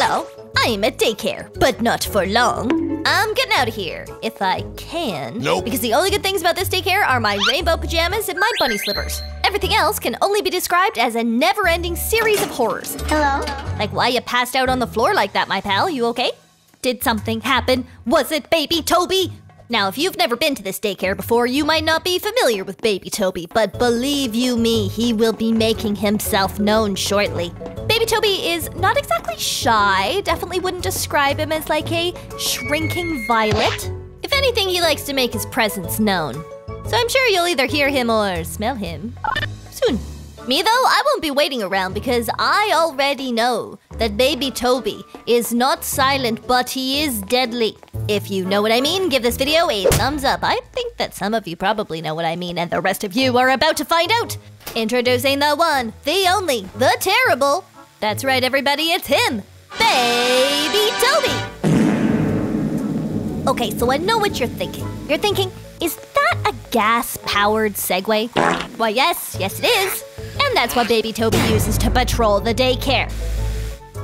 Hello, I'm at daycare, but not for long. I'm getting out of here, if I can. Nope. Because the only good things about this daycare are my rainbow pajamas and my bunny slippers. Everything else can only be described as a never-ending series of horrors. Hello? Like why you passed out on the floor like that, my pal? You okay? Did something happen? Was it baby Toby? Now, if you've never been to this daycare before, you might not be familiar with baby Toby, but believe you me, he will be making himself known shortly. Baby Toby is not exactly shy, definitely wouldn't describe him as like a shrinking violet. If anything, he likes to make his presence known. So I'm sure you'll either hear him or smell him soon. Me though, I won't be waiting around because I already know that baby Toby is not silent, but he is deadly. If you know what I mean, give this video a thumbs up. I think that some of you probably know what I mean, and the rest of you are about to find out. Introducing the one, the only, the terrible. That's right, everybody, it's him, Baby Toby. Okay, so I know what you're thinking. You're thinking, is that a gas-powered Segway? Why, yes, yes it is. And that's what Baby Toby uses to patrol the daycare.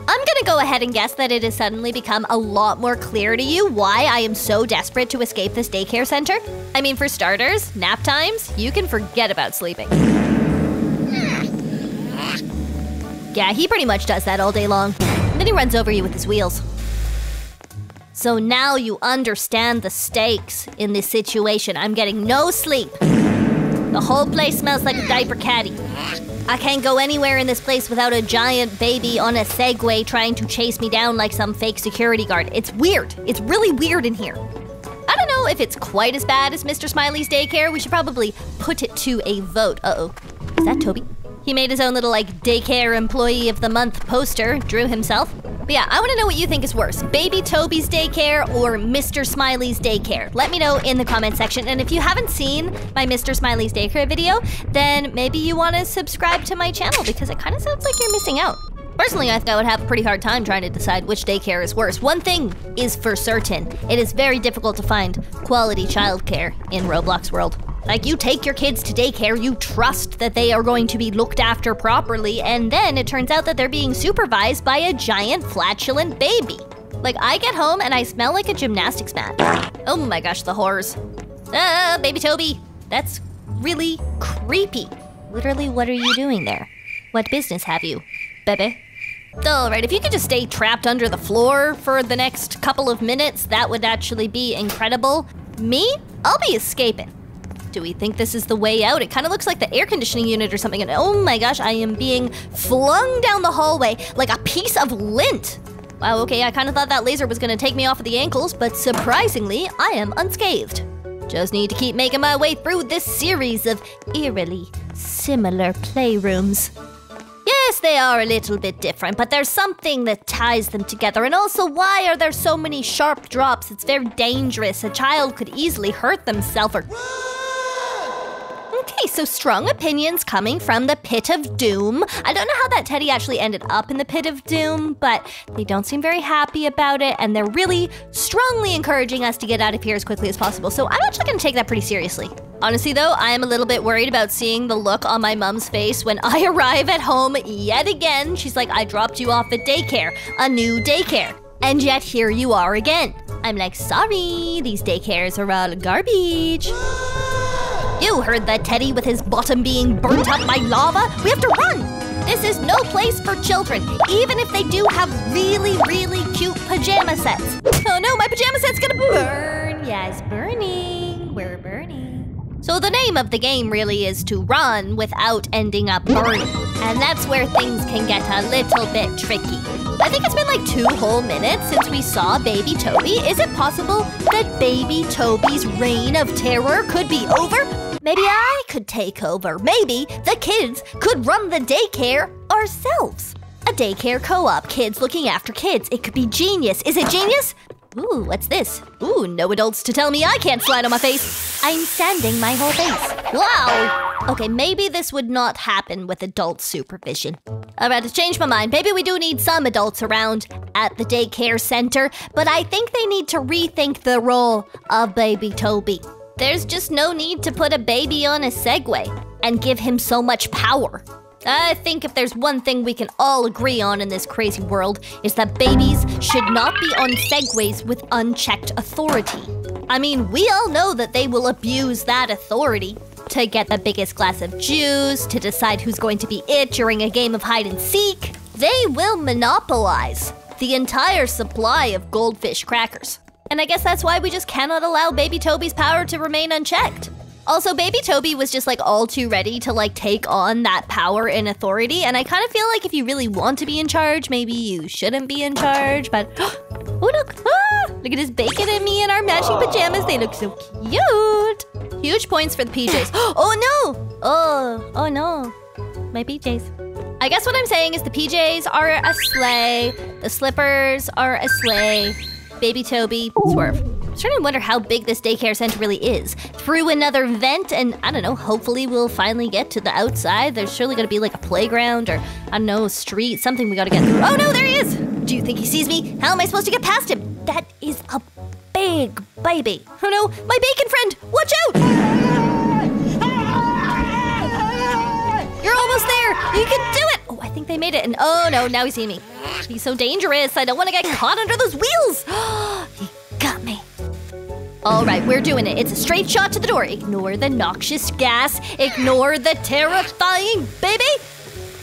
I'm gonna go ahead and guess that it has suddenly become a lot more clear to you why I am so desperate to escape this daycare center. I mean, for starters, nap times, you can forget about sleeping. Yeah, he pretty much does that all day long. Then he runs over you with his wheels. So now you understand the stakes in this situation. I'm getting no sleep. The whole place smells like a diaper caddy. I can't go anywhere in this place without a giant baby on a Segway trying to chase me down like some fake security guard. It's weird. It's really weird in here. I don't know if it's quite as bad as Mr. Smiley's daycare. We should probably put it to a vote. Uh oh. Is that Toby? He made his own little, like, daycare employee of the month poster, drew himself. But yeah, I wanna know what you think is worse Baby Toby's daycare or Mr. Smiley's daycare. Let me know in the comment section. And if you haven't seen my Mr. Smiley's daycare video, then maybe you wanna subscribe to my channel because it kinda sounds like you're missing out. Personally, I think I would have a pretty hard time trying to decide which daycare is worse. One thing is for certain it is very difficult to find quality childcare in Roblox World. Like, you take your kids to daycare, you trust that they are going to be looked after properly, and then it turns out that they're being supervised by a giant flatulent baby. Like, I get home and I smell like a gymnastics mat. Oh my gosh, the horrors. Ah, baby Toby, that's really creepy. Literally, what are you doing there? What business have you, baby? Alright, if you could just stay trapped under the floor for the next couple of minutes, that would actually be incredible. Me? I'll be escaping. Do we think this is the way out? It kind of looks like the air conditioning unit or something. And oh my gosh, I am being flung down the hallway like a piece of lint. Wow, okay, I kind of thought that laser was gonna take me off of the ankles, but surprisingly, I am unscathed. Just need to keep making my way through this series of eerily similar playrooms. Yes, they are a little bit different, but there's something that ties them together. And also, why are there so many sharp drops? It's very dangerous. A child could easily hurt themselves or. Okay, so strong opinions coming from the pit of doom. I don't know how that teddy actually ended up in the pit of doom, but they don't seem very happy about it, and they're really strongly encouraging us to get out of here as quickly as possible. So I'm actually gonna take that pretty seriously. Honestly, though, I am a little bit worried about seeing the look on my mom's face when I arrive at home yet again. She's like, I dropped you off at daycare, a new daycare. And yet here you are again. I'm like, sorry, these daycares are all garbage. You heard that Teddy with his bottom being burnt up by lava? We have to run! This is no place for children, even if they do have really, really cute pajama sets. Oh no, my pajama set's gonna burn! Yes, burning. We're burning. So the name of the game really is to run without ending up burning. And that's where things can get a little bit tricky. I think it's been like two whole minutes since we saw baby Toby. Is it possible that baby Toby's reign of terror could be over? Maybe I could take over. Maybe the kids could run the daycare ourselves. A daycare co op, kids looking after kids. It could be genius. Is it genius? Ooh, what's this? Ooh, no adults to tell me I can't slide on my face. I'm sanding my whole face. Wow. Okay, maybe this would not happen with adult supervision. All right, I've changed my mind. Maybe we do need some adults around at the daycare center, but I think they need to rethink the role of baby Toby. There's just no need to put a baby on a Segway and give him so much power. I think if there's one thing we can all agree on in this crazy world, is that babies should not be on segways with unchecked authority. I mean, we all know that they will abuse that authority to get the biggest glass of juice, to decide who's going to be it during a game of hide and seek. They will monopolize the entire supply of goldfish crackers. And I guess that's why we just cannot allow baby Toby's power to remain unchecked. Also, baby Toby was just like all too ready to like take on that power and authority. And I kind of feel like if you really want to be in charge, maybe you shouldn't be in charge. But oh, look, ah, look at his bacon and me in our matching pajamas. They look so cute. Huge points for the PJs. oh no! Oh, oh no. My PJs. I guess what I'm saying is the PJs are a slay, the slippers are a slay, baby Toby, swerve. I'm starting to wonder how big this daycare center really is. Through another vent, and I don't know, hopefully we'll finally get to the outside. There's surely gonna be like a playground or, I don't know, a street, something we gotta get through. Oh no, there he is! Do you think he sees me? How am I supposed to get past him? That is a big baby. Oh no, my bacon friend! Watch out! You're almost there! You can do it! Oh, I think they made it. And oh no, now he's seeing me. He's so dangerous. I don't want to get caught under those wheels. he got me. All right, we're doing it. It's a straight shot to the door. Ignore the noxious gas. Ignore the terrifying baby.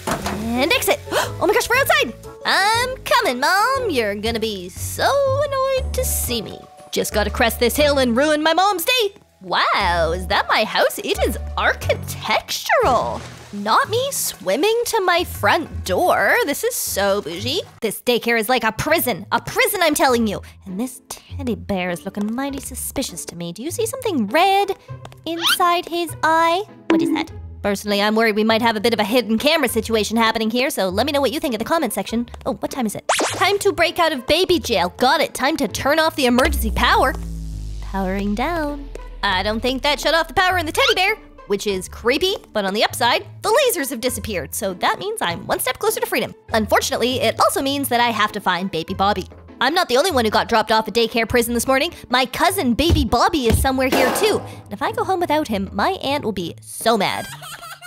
And exit. Oh my gosh, we're outside. I'm coming, Mom. You're gonna be so annoyed to see me. Just gotta crest this hill and ruin my mom's day. Wow, is that my house? It is architectural. Not me swimming to my front door. This is so bougie. This daycare is like a prison. A prison, I'm telling you. And this teddy bear is looking mighty suspicious to me. Do you see something red inside his eye? What is that? Personally, I'm worried we might have a bit of a hidden camera situation happening here, so let me know what you think in the comment section. Oh, what time is it? Time to break out of baby jail. Got it. Time to turn off the emergency power. Powering down. I don't think that shut off the power in the teddy bear which is creepy, but on the upside, the lasers have disappeared, so that means I'm one step closer to freedom. Unfortunately, it also means that I have to find baby Bobby. I'm not the only one who got dropped off at daycare prison this morning. My cousin, baby Bobby, is somewhere here too. And if I go home without him, my aunt will be so mad.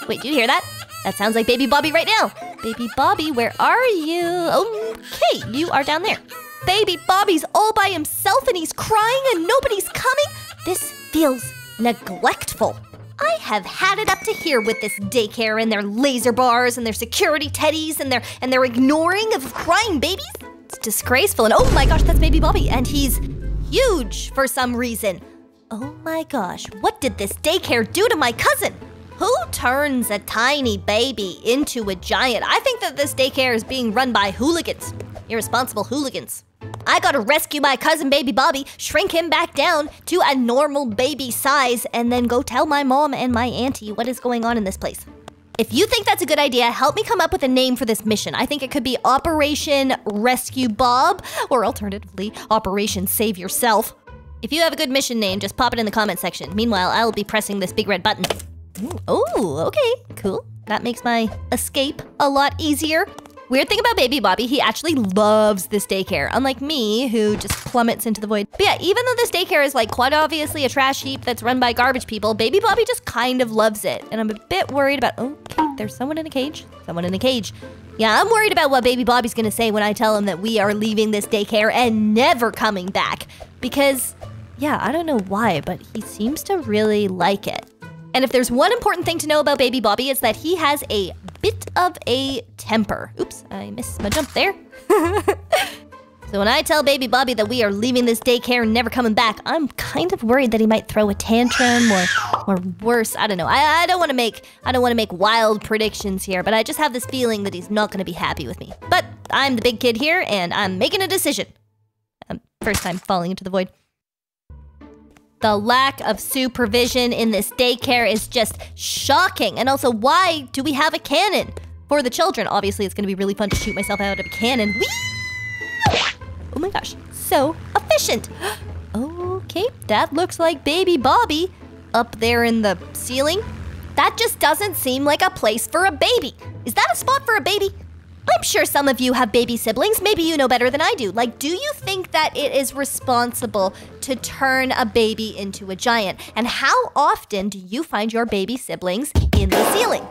Wait, do you hear that? That sounds like baby Bobby right now. Baby Bobby, where are you? Okay, you are down there. Baby Bobby's all by himself and he's crying and nobody's coming. This feels neglectful. I have had it up to here with this daycare and their laser bars and their security teddies and their and their ignoring of crying babies. It's disgraceful. And oh my gosh, that's baby Bobby. And he's huge for some reason. Oh my gosh, what did this daycare do to my cousin? Who turns a tiny baby into a giant? I think that this daycare is being run by hooligans, irresponsible hooligans. I gotta rescue my cousin baby Bobby, shrink him back down to a normal baby size, and then go tell my mom and my auntie what is going on in this place. If you think that's a good idea, help me come up with a name for this mission. I think it could be Operation Rescue Bob, or alternatively, Operation Save Yourself. If you have a good mission name, just pop it in the comment section. Meanwhile, I'll be pressing this big red button. Oh, okay, cool. That makes my escape a lot easier. Weird thing about baby Bobby, he actually loves this daycare, unlike me, who just plummets into the void. But yeah, even though this daycare is like quite obviously a trash heap that's run by garbage people, baby Bobby just kind of loves it. And I'm a bit worried about, oh, okay, there's someone in a cage, someone in a cage. Yeah, I'm worried about what baby Bobby's gonna say when I tell him that we are leaving this daycare and never coming back. Because, yeah, I don't know why, but he seems to really like it. And if there's one important thing to know about baby Bobby, it's that he has a bit of a temper. Oops, I missed my jump there. so when I tell baby Bobby that we are leaving this daycare and never coming back, I'm kind of worried that he might throw a tantrum or or worse. I don't know. I, I don't want to make I don't want to make wild predictions here, but I just have this feeling that he's not going to be happy with me. But I'm the big kid here and I'm making a decision. Um, first time falling into the void. The lack of supervision in this daycare is just shocking. And also, why do we have a cannon? For the children, obviously, it's going to be really fun to shoot myself out of a cannon. Whee! Oh my gosh, so efficient. okay, that looks like baby Bobby up there in the ceiling. That just doesn't seem like a place for a baby. Is that a spot for a baby? I'm sure some of you have baby siblings. Maybe you know better than I do. Like, do you think that it is responsible to turn a baby into a giant? And how often do you find your baby siblings in the ceiling?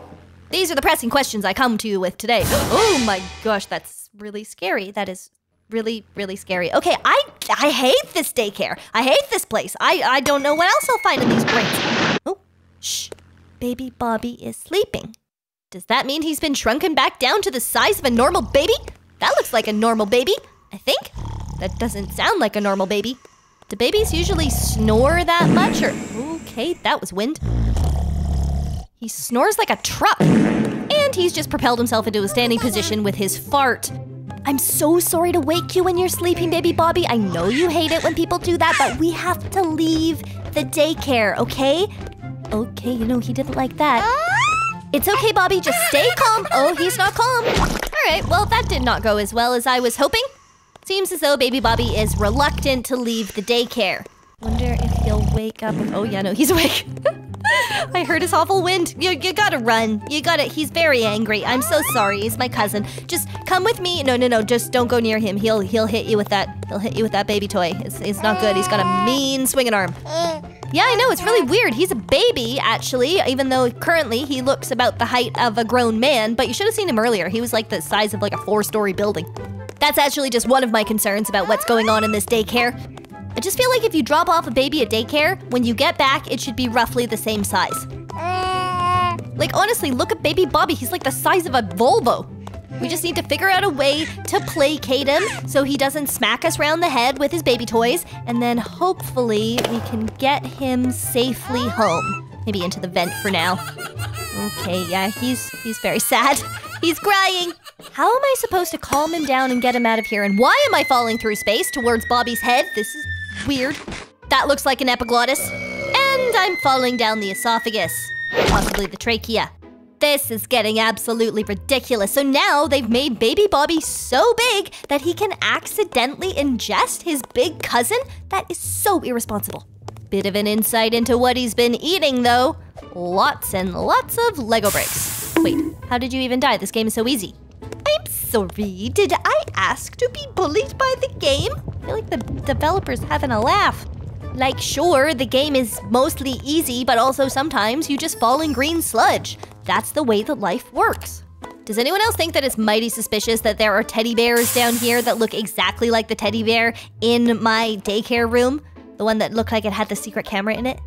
These are the pressing questions I come to you with today. Oh my gosh, that's really scary. That is really, really scary. Okay, I I hate this daycare. I hate this place. I, I don't know what else I'll find in these crates. Oh, shh. Baby Bobby is sleeping. Does that mean he's been shrunken back down to the size of a normal baby? That looks like a normal baby, I think. That doesn't sound like a normal baby. Do babies usually snore that much or... Okay, that was wind. He snores like a truck. And he's just propelled himself into a standing position with his fart. I'm so sorry to wake you when you're sleeping, baby Bobby. I know you hate it when people do that, but we have to leave the daycare, okay? Okay, you know, he didn't like that. It's okay, Bobby, just stay calm. Oh, he's not calm. All right, well, that did not go as well as I was hoping. Seems as though baby Bobby is reluctant to leave the daycare. Wonder if he'll wake up. Oh, yeah, no, he's awake. I heard his awful wind. You, you gotta run. You gotta. He's very angry. I'm so sorry. He's my cousin. Just come with me. No, no, no. Just don't go near him. He'll he'll hit you with that. He'll hit you with that baby toy. It's, it's not good. He's got a mean swinging arm. Yeah, I know. It's really weird. He's a baby, actually, even though currently he looks about the height of a grown man. But you should have seen him earlier. He was like the size of like a four-story building. That's actually just one of my concerns about what's going on in this daycare. I just feel like if you drop off a baby at daycare, when you get back, it should be roughly the same size. Like, honestly, look at baby Bobby. He's like the size of a Volvo. We just need to figure out a way to placate him so he doesn't smack us round the head with his baby toys, and then hopefully we can get him safely home. Maybe into the vent for now. Okay, yeah, he's he's very sad. He's crying. How am I supposed to calm him down and get him out of here? And why am I falling through space towards Bobby's head? This is weird. That looks like an epiglottis. And I'm falling down the esophagus. Possibly the trachea. This is getting absolutely ridiculous. So now they've made baby Bobby so big that he can accidentally ingest his big cousin? That is so irresponsible. Bit of an insight into what he's been eating, though. Lots and lots of Lego bricks. Wait, how did you even die? This game is so easy. I'm sorry. Did I ask to be bullied by the game? I feel like the developer's having a laugh. Like, sure, the game is mostly easy, but also sometimes you just fall in green sludge. That's the way that life works. Does anyone else think that it's mighty suspicious that there are teddy bears down here that look exactly like the teddy bear in my daycare room? The one that looked like it had the secret camera in it?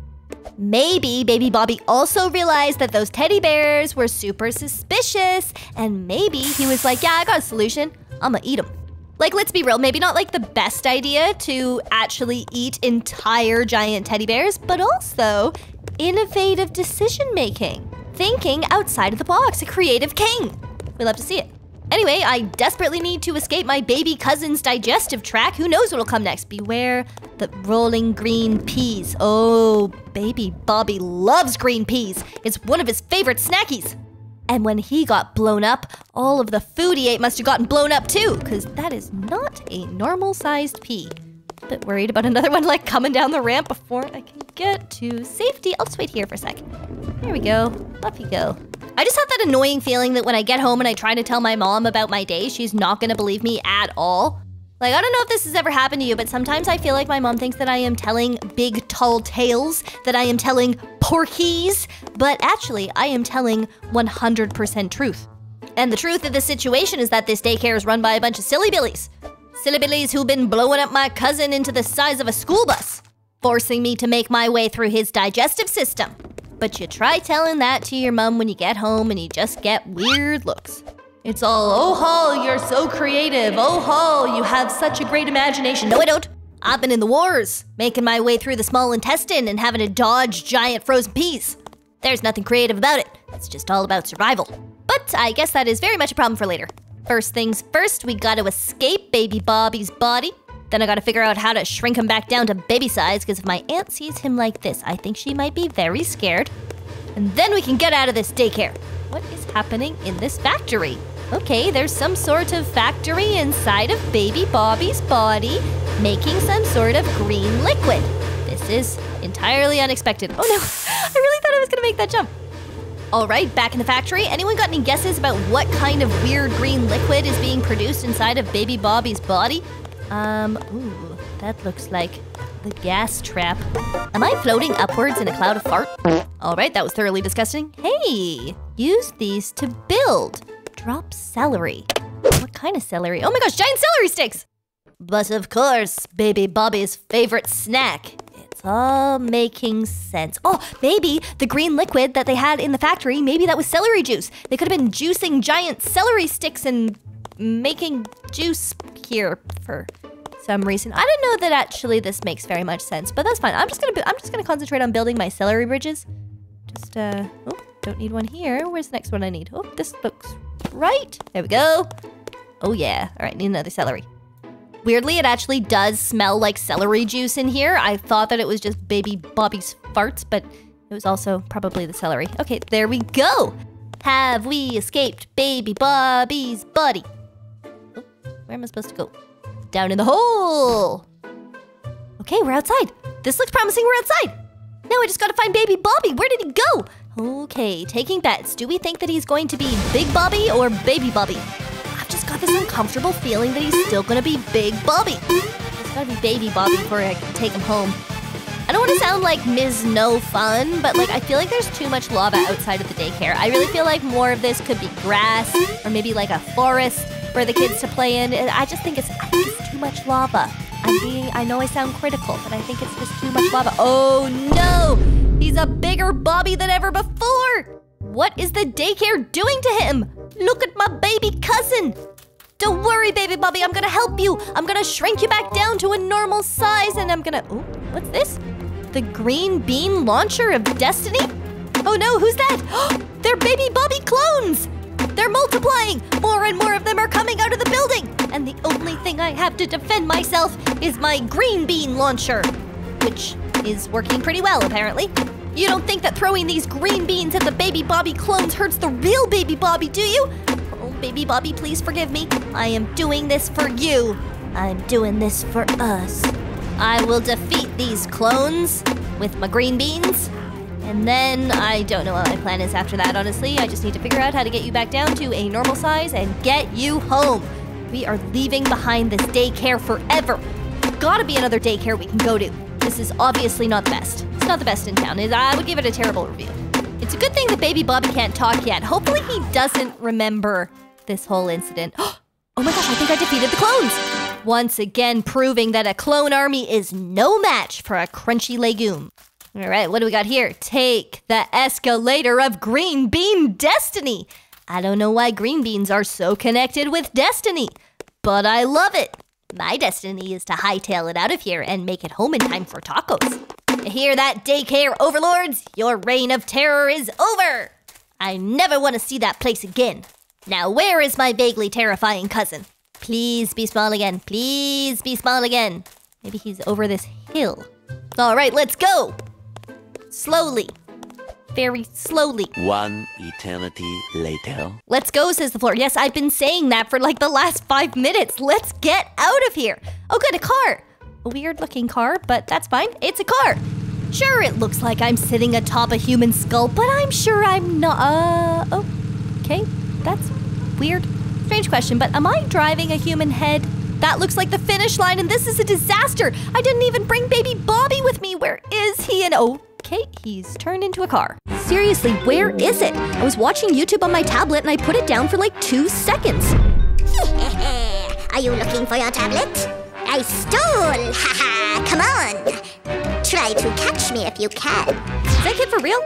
Maybe Baby Bobby also realized that those teddy bears were super suspicious, and maybe he was like, yeah, I got a solution. I'm gonna eat them. Like, let's be real, maybe not like the best idea to actually eat entire giant teddy bears, but also innovative decision making. Thinking outside of the box, a creative king. We love to see it. Anyway, I desperately need to escape my baby cousin's digestive tract. Who knows what'll come next? Beware the rolling green peas. Oh, baby Bobby loves green peas. It's one of his favorite snackies. And when he got blown up, all of the food he ate must have gotten blown up too, because that is not a normal sized pea. Bit worried about another one like coming down the ramp before I can get to safety. I'll just wait here for a sec. There we go. Off you go. I just have that annoying feeling that when I get home and I try to tell my mom about my day, she's not gonna believe me at all. Like, I don't know if this has ever happened to you, but sometimes I feel like my mom thinks that I am telling big, tall tales, that I am telling porkies, but actually, I am telling 100% truth. And the truth of the situation is that this daycare is run by a bunch of silly billies. Silly billies who've been blowing up my cousin into the size of a school bus, forcing me to make my way through his digestive system. But you try telling that to your mom when you get home and you just get weird looks. It's all, oh, Hall, you're so creative. Oh, Hall, you have such a great imagination. No, I don't. I've been in the wars, making my way through the small intestine and having to dodge giant frozen peas. There's nothing creative about it. It's just all about survival. But I guess that is very much a problem for later. First things first, we gotta escape baby Bobby's body. Then I gotta figure out how to shrink him back down to baby size, because if my aunt sees him like this, I think she might be very scared. And then we can get out of this daycare. What is happening in this factory? Okay, there's some sort of factory inside of baby Bobby's body making some sort of green liquid. This is entirely unexpected. Oh no, I really thought I was gonna make that jump. All right, back in the factory. Anyone got any guesses about what kind of weird green liquid is being produced inside of baby Bobby's body? Um, ooh, that looks like the gas trap. Am I floating upwards in a cloud of fart? All right, that was thoroughly disgusting. Hey, use these to build. Drop celery. What kind of celery? Oh my gosh, giant celery sticks! But of course, baby Bobby's favorite snack. It's all making sense. Oh, maybe the green liquid that they had in the factory, maybe that was celery juice. They could have been juicing giant celery sticks and making juice here for some reason. I didn't know that actually this makes very much sense, but that's fine. I'm just gonna I'm just gonna concentrate on building my celery bridges. Just uh oh, don't need one here. Where's the next one I need? Oh, this looks right. There we go. Oh yeah. All right, need another celery. Weirdly, it actually does smell like celery juice in here. I thought that it was just baby Bobby's farts, but it was also probably the celery. Okay, there we go. Have we escaped baby Bobby's body? Oh, where am I supposed to go? Down in the hole. Okay, we're outside. This looks promising. We're outside. Now I just gotta find baby Bobby. Where did he go? Okay, taking bets. Do we think that he's going to be Big Bobby or Baby Bobby? Got this uncomfortable feeling that he's still gonna be Big Bobby. It's gotta be Baby Bobby before I can take him home. I don't want to sound like Ms. No Fun, but like I feel like there's too much lava outside of the daycare. I really feel like more of this could be grass or maybe like a forest for the kids to play in. I just think it's, I think it's too much lava. I'm being, I know I sound critical, but I think it's just too much lava. Oh no! He's a bigger Bobby than ever before! What is the daycare doing to him? Look at my baby cousin! Don't worry, baby Bobby, I'm gonna help you. I'm gonna shrink you back down to a normal size and I'm gonna. Oh, what's this? The green bean launcher of destiny? Oh no, who's that? They're baby Bobby clones! They're multiplying! More and more of them are coming out of the building! And the only thing I have to defend myself is my green bean launcher, which is working pretty well, apparently. You don't think that throwing these green beans at the baby Bobby clones hurts the real baby Bobby, do you? Baby Bobby, please forgive me. I am doing this for you. I'm doing this for us. I will defeat these clones with my green beans and then I don't know what my plan is after that, honestly. I just need to figure out how to get you back down to a normal size and get you home. We are leaving behind this daycare forever. Gotta be another daycare we can go to. This is obviously not the best. It's not the best in town. Is I would give it a terrible review. It's a good thing that baby Bobby can't talk yet. Hopefully he doesn't remember this whole incident. Oh my gosh, I think I defeated the clones! Once again proving that a clone army is no match for a crunchy legume. All right, what do we got here? Take the escalator of green bean destiny. I don't know why green beans are so connected with destiny, but I love it. My destiny is to hightail it out of here and make it home in time for tacos. Hear that, daycare overlords? Your reign of terror is over. I never want to see that place again. Now, where is my vaguely terrifying cousin? Please be small again. Please be small again. Maybe he's over this hill. All right, let's go. Slowly. Very slowly. One eternity later. Let's go, says the floor. Yes, I've been saying that for like the last five minutes. Let's get out of here. Oh, good, a car. A weird looking car, but that's fine. It's a car. Sure, it looks like I'm sitting atop a human skull, but I'm sure I'm not. Uh, oh, okay. That's weird. Strange question, but am I driving a human head? That looks like the finish line, and this is a disaster. I didn't even bring baby Bobby with me. Where is he? And Okay, he's turned into a car. Seriously, where is it? I was watching YouTube on my tablet and I put it down for like two seconds. Are you looking for your tablet? I stole! Haha, come on! Try to catch me if you can. Is that kid for real?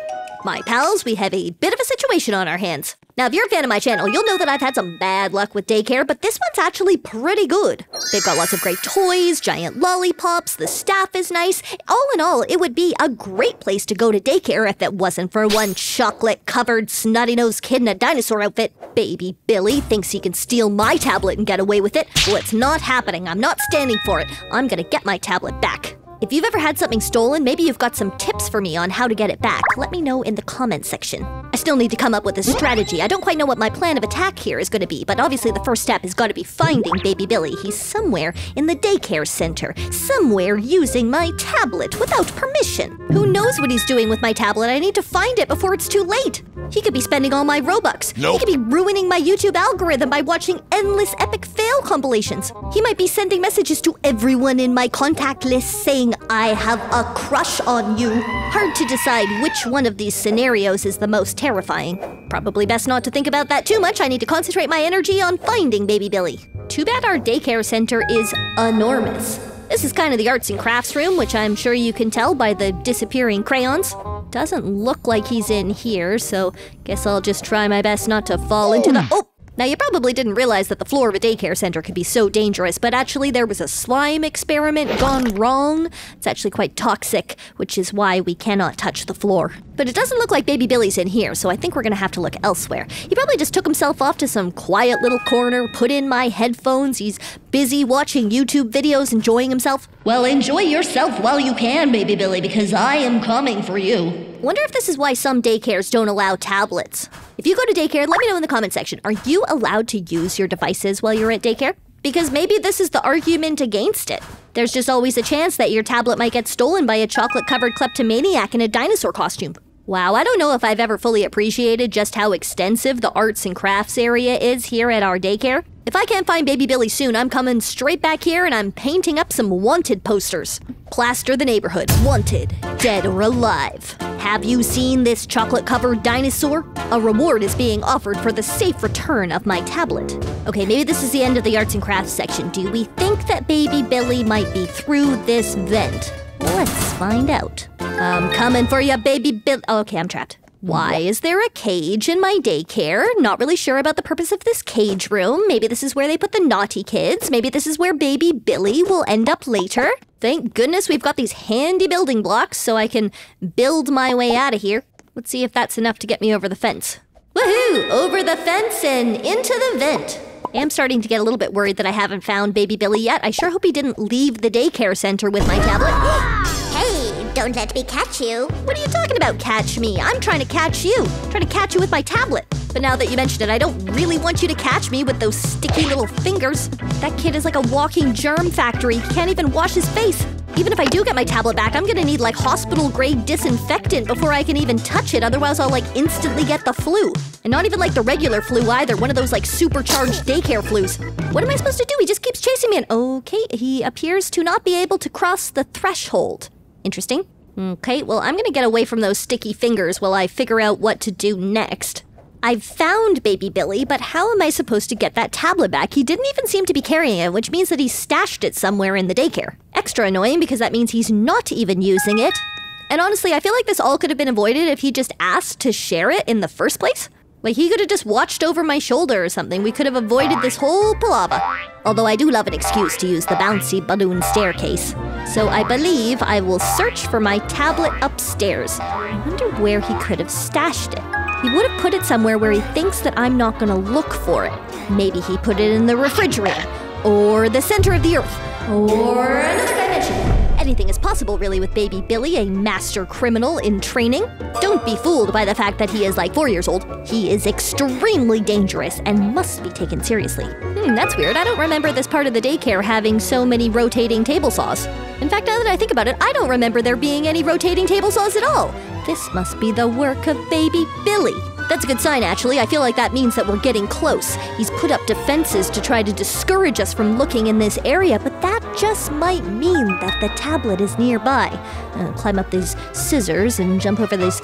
My pals, we have a bit of a situation on our hands. Now, if you're a fan of my channel, you'll know that I've had some bad luck with daycare, but this one's actually pretty good. They've got lots of great toys, giant lollipops, the staff is nice. All in all, it would be a great place to go to daycare if it wasn't for one chocolate covered, snotty nosed kid in a dinosaur outfit. Baby Billy thinks he can steal my tablet and get away with it. Well, it's not happening. I'm not standing for it. I'm gonna get my tablet back. If you've ever had something stolen, maybe you've got some tips for me on how to get it back. Let me know in the comments section. I still need to come up with a strategy. I don't quite know what my plan of attack here is going to be, but obviously the first step has got to be finding baby Billy. He's somewhere in the daycare center, somewhere using my tablet without permission. Who knows what he's doing with my tablet? I need to find it before it's too late. He could be spending all my Robux. Nope. He could be ruining my YouTube algorithm by watching endless epic fail compilations. He might be sending messages to everyone in my contact list saying, I have a crush on you. Hard to decide which one of these scenarios is the most terrifying. Probably best not to think about that too much. I need to concentrate my energy on finding baby Billy. Too bad our daycare center is enormous. This is kind of the arts and crafts room, which I'm sure you can tell by the disappearing crayons. Doesn't look like he's in here, so guess I'll just try my best not to fall into the. Oh! Now, you probably didn't realize that the floor of a daycare center could be so dangerous, but actually, there was a slime experiment gone wrong. It's actually quite toxic, which is why we cannot touch the floor. But it doesn't look like Baby Billy's in here, so I think we're gonna have to look elsewhere. He probably just took himself off to some quiet little corner, put in my headphones. He's busy watching YouTube videos, enjoying himself. Well, enjoy yourself while you can, Baby Billy, because I am coming for you. Wonder if this is why some daycares don't allow tablets. If you go to daycare, let me know in the comment section. Are you allowed to use your devices while you're at daycare? Because maybe this is the argument against it. There's just always a chance that your tablet might get stolen by a chocolate covered kleptomaniac in a dinosaur costume. Wow, I don't know if I've ever fully appreciated just how extensive the arts and crafts area is here at our daycare. If I can't find Baby Billy soon, I'm coming straight back here and I'm painting up some wanted posters. Plaster the neighborhood. Wanted. Dead or alive. Have you seen this chocolate covered dinosaur? A reward is being offered for the safe return of my tablet. Okay, maybe this is the end of the arts and crafts section. Do we think that Baby Billy might be through this vent? Let's find out. I'm coming for you, Baby Billy. Oh, okay, I'm trapped. Why is there a cage in my daycare? Not really sure about the purpose of this cage room. Maybe this is where they put the naughty kids. Maybe this is where baby Billy will end up later. Thank goodness we've got these handy building blocks so I can build my way out of here. Let's see if that's enough to get me over the fence. Woohoo! Over the fence and into the vent. I am starting to get a little bit worried that I haven't found baby Billy yet. I sure hope he didn't leave the daycare center with my tablet. Ah! Don't let me catch you. What are you talking about, catch me? I'm trying to catch you. I'm trying to catch you with my tablet. But now that you mentioned it, I don't really want you to catch me with those sticky little fingers. That kid is like a walking germ factory. He can't even wash his face. Even if I do get my tablet back, I'm gonna need like hospital grade disinfectant before I can even touch it. Otherwise, I'll like instantly get the flu. And not even like the regular flu either, one of those like supercharged daycare flus. What am I supposed to do? He just keeps chasing me. And okay, he appears to not be able to cross the threshold. Interesting. Okay, well, I'm gonna get away from those sticky fingers while I figure out what to do next. I've found baby Billy, but how am I supposed to get that tablet back? He didn't even seem to be carrying it, which means that he stashed it somewhere in the daycare. Extra annoying because that means he's not even using it. And honestly, I feel like this all could have been avoided if he just asked to share it in the first place. Like he could have just watched over my shoulder or something. We could have avoided this whole palaver. Although I do love an excuse to use the bouncy balloon staircase. So I believe I will search for my tablet upstairs. I wonder where he could have stashed it. He would have put it somewhere where he thinks that I'm not gonna look for it. Maybe he put it in the refrigerator, or the center of the earth, or another dimension. Anything is possible, really, with baby Billy, a master criminal in training. Don't be fooled by the fact that he is like four years old. He is extremely dangerous and must be taken seriously. Hmm, that's weird. I don't remember this part of the daycare having so many rotating table saws. In fact, now that I think about it, I don't remember there being any rotating table saws at all. This must be the work of baby Billy. That's a good sign, actually. I feel like that means that we're getting close. He's put up defenses to try to discourage us from looking in this area, but that just might mean that the tablet is nearby. I'll climb up these scissors and jump over these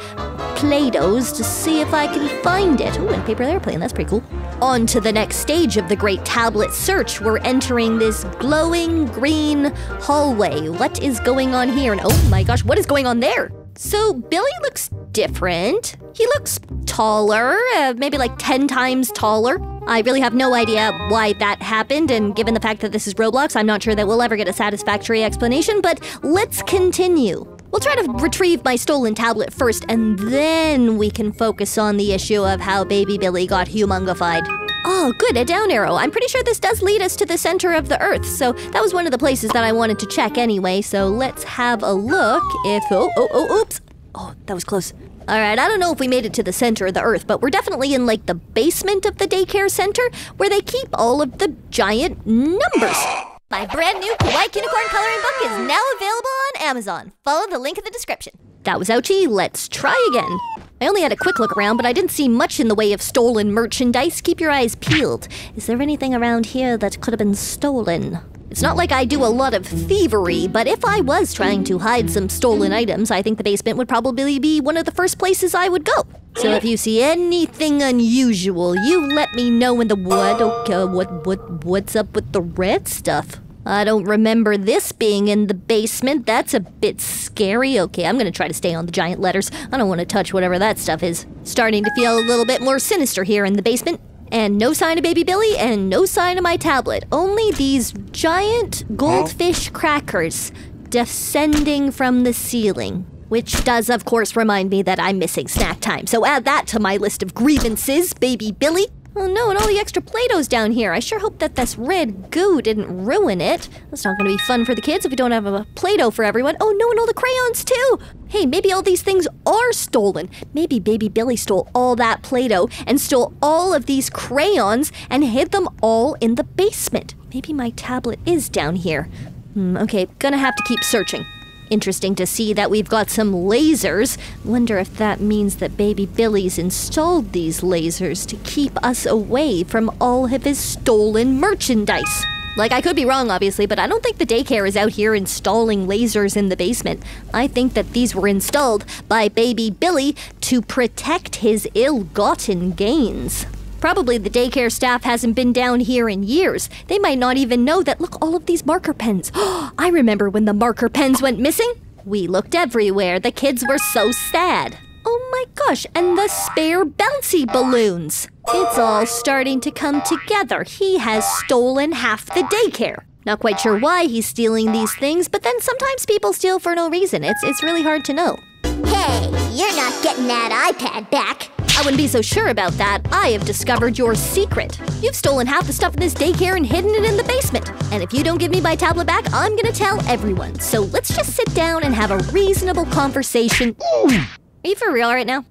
Play-Dohs to see if I can find it. Ooh, and paper airplane, that's pretty cool. On to the next stage of the great tablet search. We're entering this glowing green hallway. What is going on here? And oh my gosh, what is going on there? So Billy looks different. He looks taller, uh, maybe like 10 times taller. I really have no idea why that happened, and given the fact that this is Roblox, I'm not sure that we'll ever get a satisfactory explanation, but let's continue. We'll try to retrieve my stolen tablet first, and then we can focus on the issue of how baby Billy got humungified. Oh, good, a down arrow. I'm pretty sure this does lead us to the center of the Earth, so that was one of the places that I wanted to check anyway, so let's have a look if. Oh, oh, oh, oops. Oh, that was close. Alright, I don't know if we made it to the center of the Earth, but we're definitely in like the basement of the daycare center where they keep all of the giant numbers. My brand new Kawaii Kunicorn coloring book is now available on Amazon. Follow the link in the description. That was ouchie. Let's try again. I only had a quick look around, but I didn't see much in the way of stolen merchandise. Keep your eyes peeled. Is there anything around here that could have been stolen? It's not like I do a lot of thievery, but if I was trying to hide some stolen items, I think the basement would probably be one of the first places I would go. So if you see anything unusual, you let me know in the what? Okay, what what what's up with the red stuff? I don't remember this being in the basement. That's a bit scary. Okay, I'm gonna try to stay on the giant letters. I don't want to touch whatever that stuff is. Starting to feel a little bit more sinister here in the basement. And no sign of baby Billy, and no sign of my tablet. Only these giant goldfish crackers descending from the ceiling. Which does, of course, remind me that I'm missing snack time. So add that to my list of grievances, baby Billy. Oh no, and all the extra Play-Dohs down here. I sure hope that this red goo didn't ruin it. That's not gonna be fun for the kids if we don't have a Play-Doh for everyone. Oh no, and all the crayons too! Hey, maybe all these things are stolen. Maybe baby Billy stole all that Play-Doh and stole all of these crayons and hid them all in the basement. Maybe my tablet is down here. Hmm, okay, gonna have to keep searching. Interesting to see that we've got some lasers. Wonder if that means that baby Billy's installed these lasers to keep us away from all of his stolen merchandise. Like, I could be wrong, obviously, but I don't think the daycare is out here installing lasers in the basement. I think that these were installed by baby Billy to protect his ill gotten gains. Probably the daycare staff hasn't been down here in years. They might not even know that, look, all of these marker pens. I remember when the marker pens went missing. We looked everywhere. The kids were so sad. Oh my gosh, and the spare bouncy balloons. It's all starting to come together. He has stolen half the daycare. Not quite sure why he's stealing these things, but then sometimes people steal for no reason. It's, it's really hard to know. Hey, you're not getting that iPad back. I wouldn't be so sure about that. I have discovered your secret. You've stolen half the stuff in this daycare and hidden it in the basement. And if you don't give me my tablet back, I'm gonna tell everyone. So let's just sit down and have a reasonable conversation. Are you for real right now?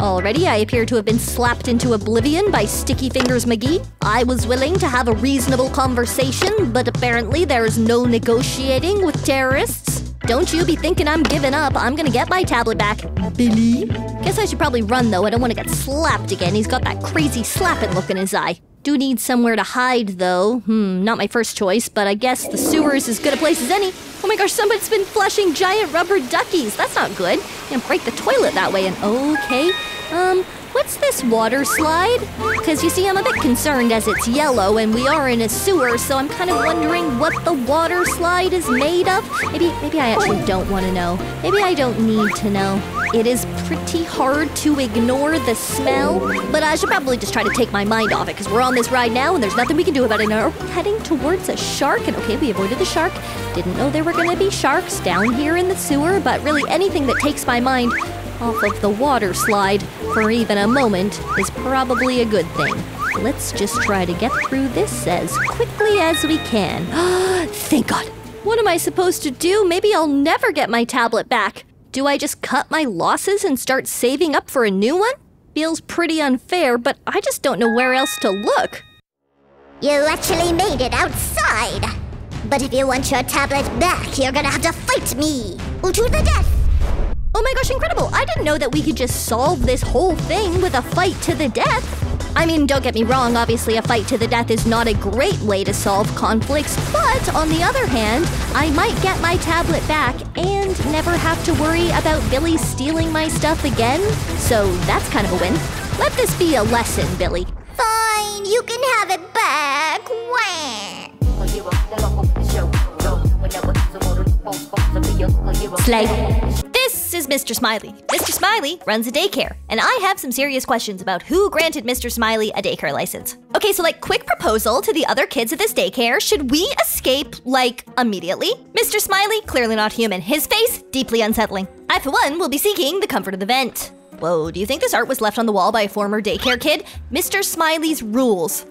Already, I appear to have been slapped into oblivion by Sticky Fingers McGee. I was willing to have a reasonable conversation, but apparently there is no negotiating with terrorists. Don't you be thinking I'm giving up. I'm gonna get my tablet back. Billy? Guess I should probably run though. I don't want to get slapped again. He's got that crazy slapping look in his eye. Do need somewhere to hide though. Hmm, not my first choice, but I guess the sewer is as good a place as any. Oh my gosh, somebody's been flushing giant rubber duckies. That's not good. Can break the toilet that way and okay. Um, What's this water slide? Because you see, I'm a bit concerned as it's yellow and we are in a sewer, so I'm kind of wondering what the water slide is made of. Maybe, maybe I actually don't want to know. Maybe I don't need to know. It is pretty hard to ignore the smell, but I should probably just try to take my mind off it because we're on this ride now and there's nothing we can do about it. Now we're heading towards a shark, and okay, we avoided the shark. Didn't know there were going to be sharks down here in the sewer, but really anything that takes my mind off of the water slide for even a moment is probably a good thing. Let's just try to get through this as quickly as we can. Thank God. What am I supposed to do? Maybe I'll never get my tablet back. Do I just cut my losses and start saving up for a new one? Feels pretty unfair, but I just don't know where else to look. You actually made it outside. But if you want your tablet back, you're gonna have to fight me. To the death. Oh my gosh, incredible! I didn't know that we could just solve this whole thing with a fight to the death. I mean, don't get me wrong, obviously, a fight to the death is not a great way to solve conflicts, but on the other hand, I might get my tablet back and never have to worry about Billy stealing my stuff again. So that's kind of a win. Let this be a lesson, Billy. Fine, you can have it back. Slay. Is Mr. Smiley. Mr. Smiley runs a daycare, and I have some serious questions about who granted Mr. Smiley a daycare license. Okay, so like quick proposal to the other kids at this daycare, should we escape like immediately? Mr. Smiley, clearly not human. His face, deeply unsettling. I for one will be seeking the comfort of the vent. Whoa, do you think this art was left on the wall by a former daycare kid? Mr. Smiley's rules.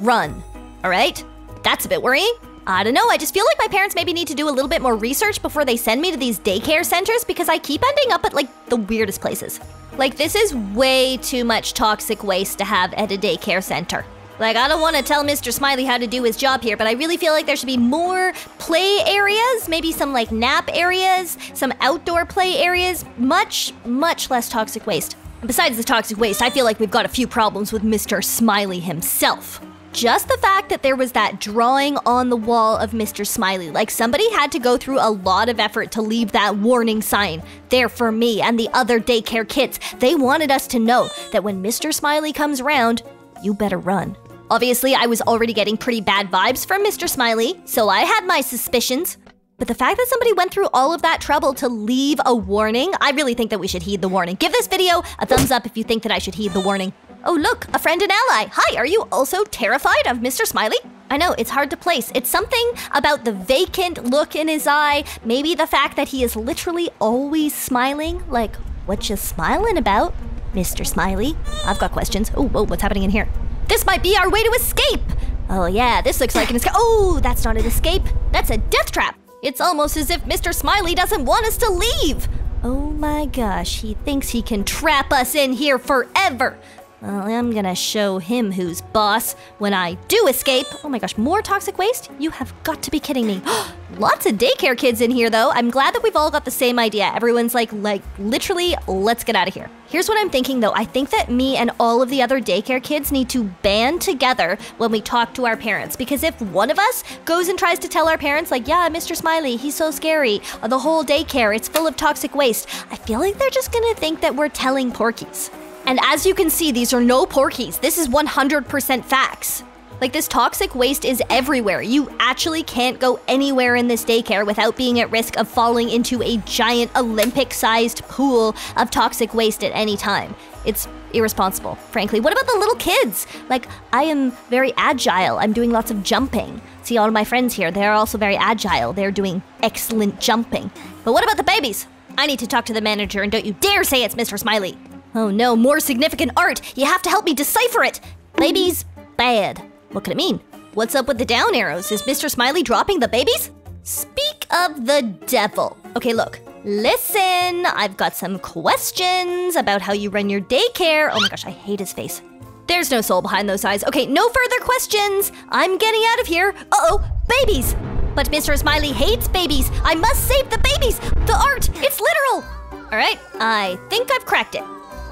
Run. All right? That's a bit worrying. I don't know, I just feel like my parents maybe need to do a little bit more research before they send me to these daycare centers because I keep ending up at like the weirdest places. Like, this is way too much toxic waste to have at a daycare center. Like, I don't want to tell Mr. Smiley how to do his job here, but I really feel like there should be more play areas, maybe some like nap areas, some outdoor play areas, much, much less toxic waste. And Besides the toxic waste, I feel like we've got a few problems with Mr. Smiley himself. Just the fact that there was that drawing on the wall of Mr. Smiley, like somebody had to go through a lot of effort to leave that warning sign there for me and the other daycare kids. They wanted us to know that when Mr. Smiley comes around, you better run. Obviously, I was already getting pretty bad vibes from Mr. Smiley, so I had my suspicions. But the fact that somebody went through all of that trouble to leave a warning, I really think that we should heed the warning. Give this video a thumbs up if you think that I should heed the warning. Oh, look, a friend and ally. Hi, are you also terrified of Mr. Smiley? I know, it's hard to place. It's something about the vacant look in his eye, maybe the fact that he is literally always smiling. Like, what you smiling about, Mr. Smiley? I've got questions. Oh, whoa, what's happening in here? This might be our way to escape! Oh, yeah, this looks like an escape. Oh, that's not an escape. That's a death trap. It's almost as if Mr. Smiley doesn't want us to leave. Oh my gosh, he thinks he can trap us in here forever. I'm gonna show him who's boss when I do escape. Oh my gosh, more toxic waste? You have got to be kidding me. Lots of daycare kids in here though. I'm glad that we've all got the same idea. Everyone's like, like, literally, let's get out of here. Here's what I'm thinking though. I think that me and all of the other daycare kids need to band together when we talk to our parents. Because if one of us goes and tries to tell our parents, like, yeah, Mr. Smiley, he's so scary, the whole daycare, it's full of toxic waste, I feel like they're just gonna think that we're telling porkies. And as you can see, these are no porkies. This is 100% facts. Like, this toxic waste is everywhere. You actually can't go anywhere in this daycare without being at risk of falling into a giant Olympic sized pool of toxic waste at any time. It's irresponsible, frankly. What about the little kids? Like, I am very agile. I'm doing lots of jumping. See, all my friends here, they're also very agile. They're doing excellent jumping. But what about the babies? I need to talk to the manager, and don't you dare say it's Mr. Smiley. Oh no, more significant art! You have to help me decipher it! Babies, bad. What could it mean? What's up with the down arrows? Is Mr. Smiley dropping the babies? Speak of the devil. Okay, look. Listen, I've got some questions about how you run your daycare. Oh my gosh, I hate his face. There's no soul behind those eyes. Okay, no further questions. I'm getting out of here. Uh oh, babies! But Mr. Smiley hates babies. I must save the babies. The art, it's literal. All right, I think I've cracked it.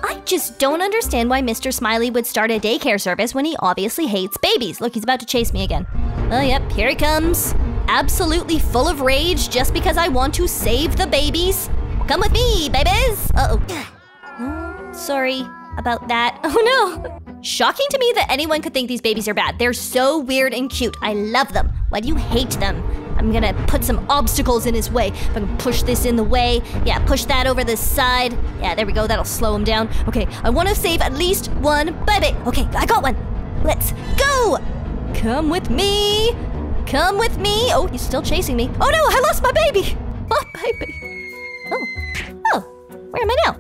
I just don't understand why Mr. Smiley would start a daycare service when he obviously hates babies. Look, he's about to chase me again. Oh, yep, here he comes. Absolutely full of rage just because I want to save the babies. Come with me, babies. Uh oh. oh sorry about that. Oh no. Shocking to me that anyone could think these babies are bad. They're so weird and cute. I love them. Why do you hate them? I'm gonna put some obstacles in his way. If I can push this in the way, yeah, push that over the side. Yeah, there we go, that'll slow him down. Okay, I wanna save at least one baby. Okay, I got one. Let's go! Come with me! Come with me! Oh, he's still chasing me. Oh no, I lost my baby! My baby. Oh, oh, where am I now?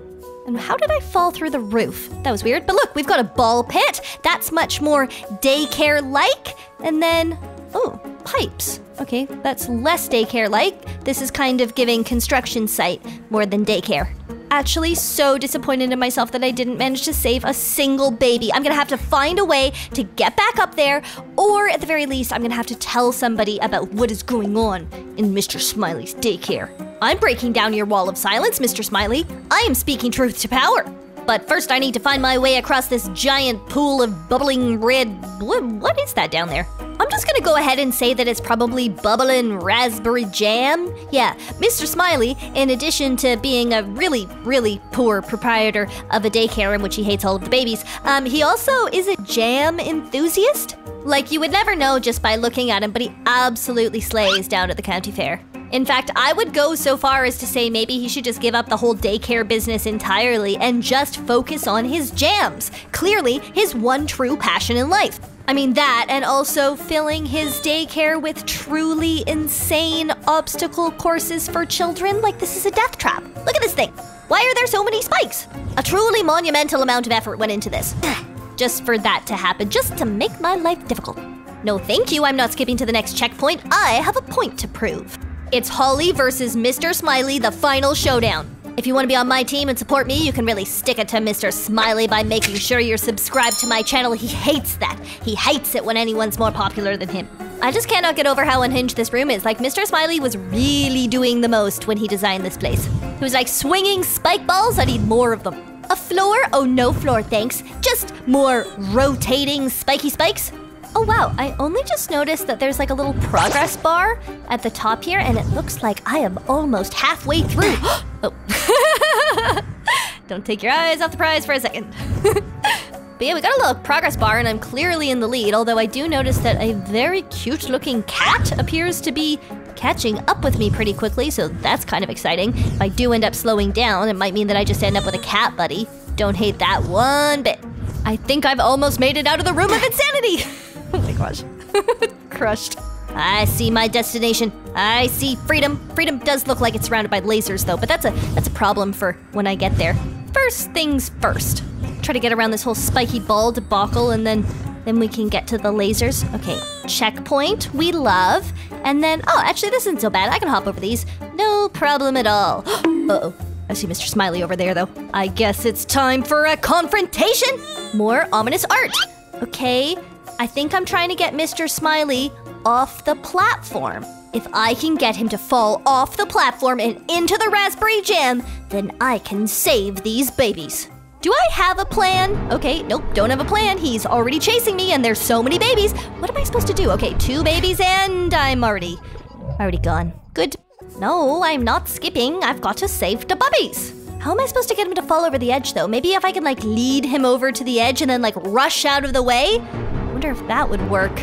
And how did I fall through the roof? That was weird. But look, we've got a ball pit. That's much more daycare like. And then, oh, pipes. Okay, that's less daycare like. This is kind of giving construction site more than daycare. Actually, so disappointed in myself that I didn't manage to save a single baby. I'm gonna have to find a way to get back up there, or at the very least, I'm gonna have to tell somebody about what is going on in Mr. Smiley's daycare. I'm breaking down your wall of silence, Mr. Smiley. I am speaking truth to power. But first, I need to find my way across this giant pool of bubbling red. What, what is that down there? I'm just gonna go ahead and say that it's probably bubbling raspberry jam. Yeah, Mr. Smiley, in addition to being a really, really poor proprietor of a daycare in which he hates all of the babies, um, he also is a jam enthusiast. Like you would never know just by looking at him, but he absolutely slays down at the county fair. In fact, I would go so far as to say maybe he should just give up the whole daycare business entirely and just focus on his jams. Clearly, his one true passion in life. I mean, that, and also filling his daycare with truly insane obstacle courses for children. Like, this is a death trap. Look at this thing. Why are there so many spikes? A truly monumental amount of effort went into this. just for that to happen, just to make my life difficult. No, thank you, I'm not skipping to the next checkpoint. I have a point to prove. It's Holly versus Mr. Smiley, the final showdown. If you want to be on my team and support me, you can really stick it to Mr. Smiley by making sure you're subscribed to my channel. He hates that. He hates it when anyone's more popular than him. I just cannot get over how unhinged this room is. Like, Mr. Smiley was really doing the most when he designed this place. He was like, swinging spike balls, I need more of them. A floor? Oh, no floor, thanks. Just more rotating spiky spikes. Oh wow, I only just noticed that there's like a little progress bar at the top here, and it looks like I am almost halfway through. oh. Don't take your eyes off the prize for a second. but yeah, we got a little progress bar, and I'm clearly in the lead, although I do notice that a very cute looking cat appears to be catching up with me pretty quickly, so that's kind of exciting. If I do end up slowing down, it might mean that I just end up with a cat buddy. Don't hate that one bit. I think I've almost made it out of the room of insanity. Oh my gosh. Crushed. I see my destination. I see freedom. Freedom does look like it's surrounded by lasers though, but that's a that's a problem for when I get there. First things first. Try to get around this whole spiky ball debacle and then then we can get to the lasers. Okay, checkpoint, we love. And then, oh, actually, this isn't so bad. I can hop over these. No problem at all. Uh-oh. I see Mr. Smiley over there, though. I guess it's time for a confrontation! More ominous art. Okay, I think I'm trying to get Mr. Smiley off the platform. If I can get him to fall off the platform and into the raspberry jam, then I can save these babies. Do I have a plan? Okay, nope, don't have a plan. He's already chasing me and there's so many babies. What am I supposed to do? Okay, two babies and I'm already already gone. Good. No, I'm not skipping. I've got to save the puppies. How am I supposed to get him to fall over the edge though? Maybe if I can like lead him over to the edge and then like rush out of the way? Wonder if that would work.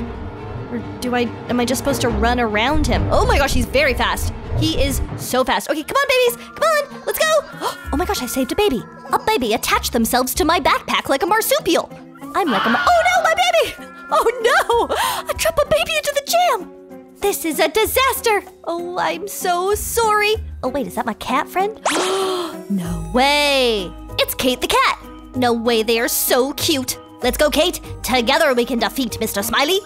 Or do I am I just supposed to run around him? Oh my gosh, he's very fast. He is so fast. Okay, come on, babies. Come on, let's go. Oh my gosh, I saved a baby. A baby attached themselves to my backpack like a marsupial. I'm like a. Oh no, my baby! Oh no! I dropped a baby into the jam. This is a disaster. Oh, I'm so sorry. Oh wait, is that my cat friend? no way. It's Kate the cat. No way, they are so cute. Let's go, Kate. Together we can defeat Mr. Smiley.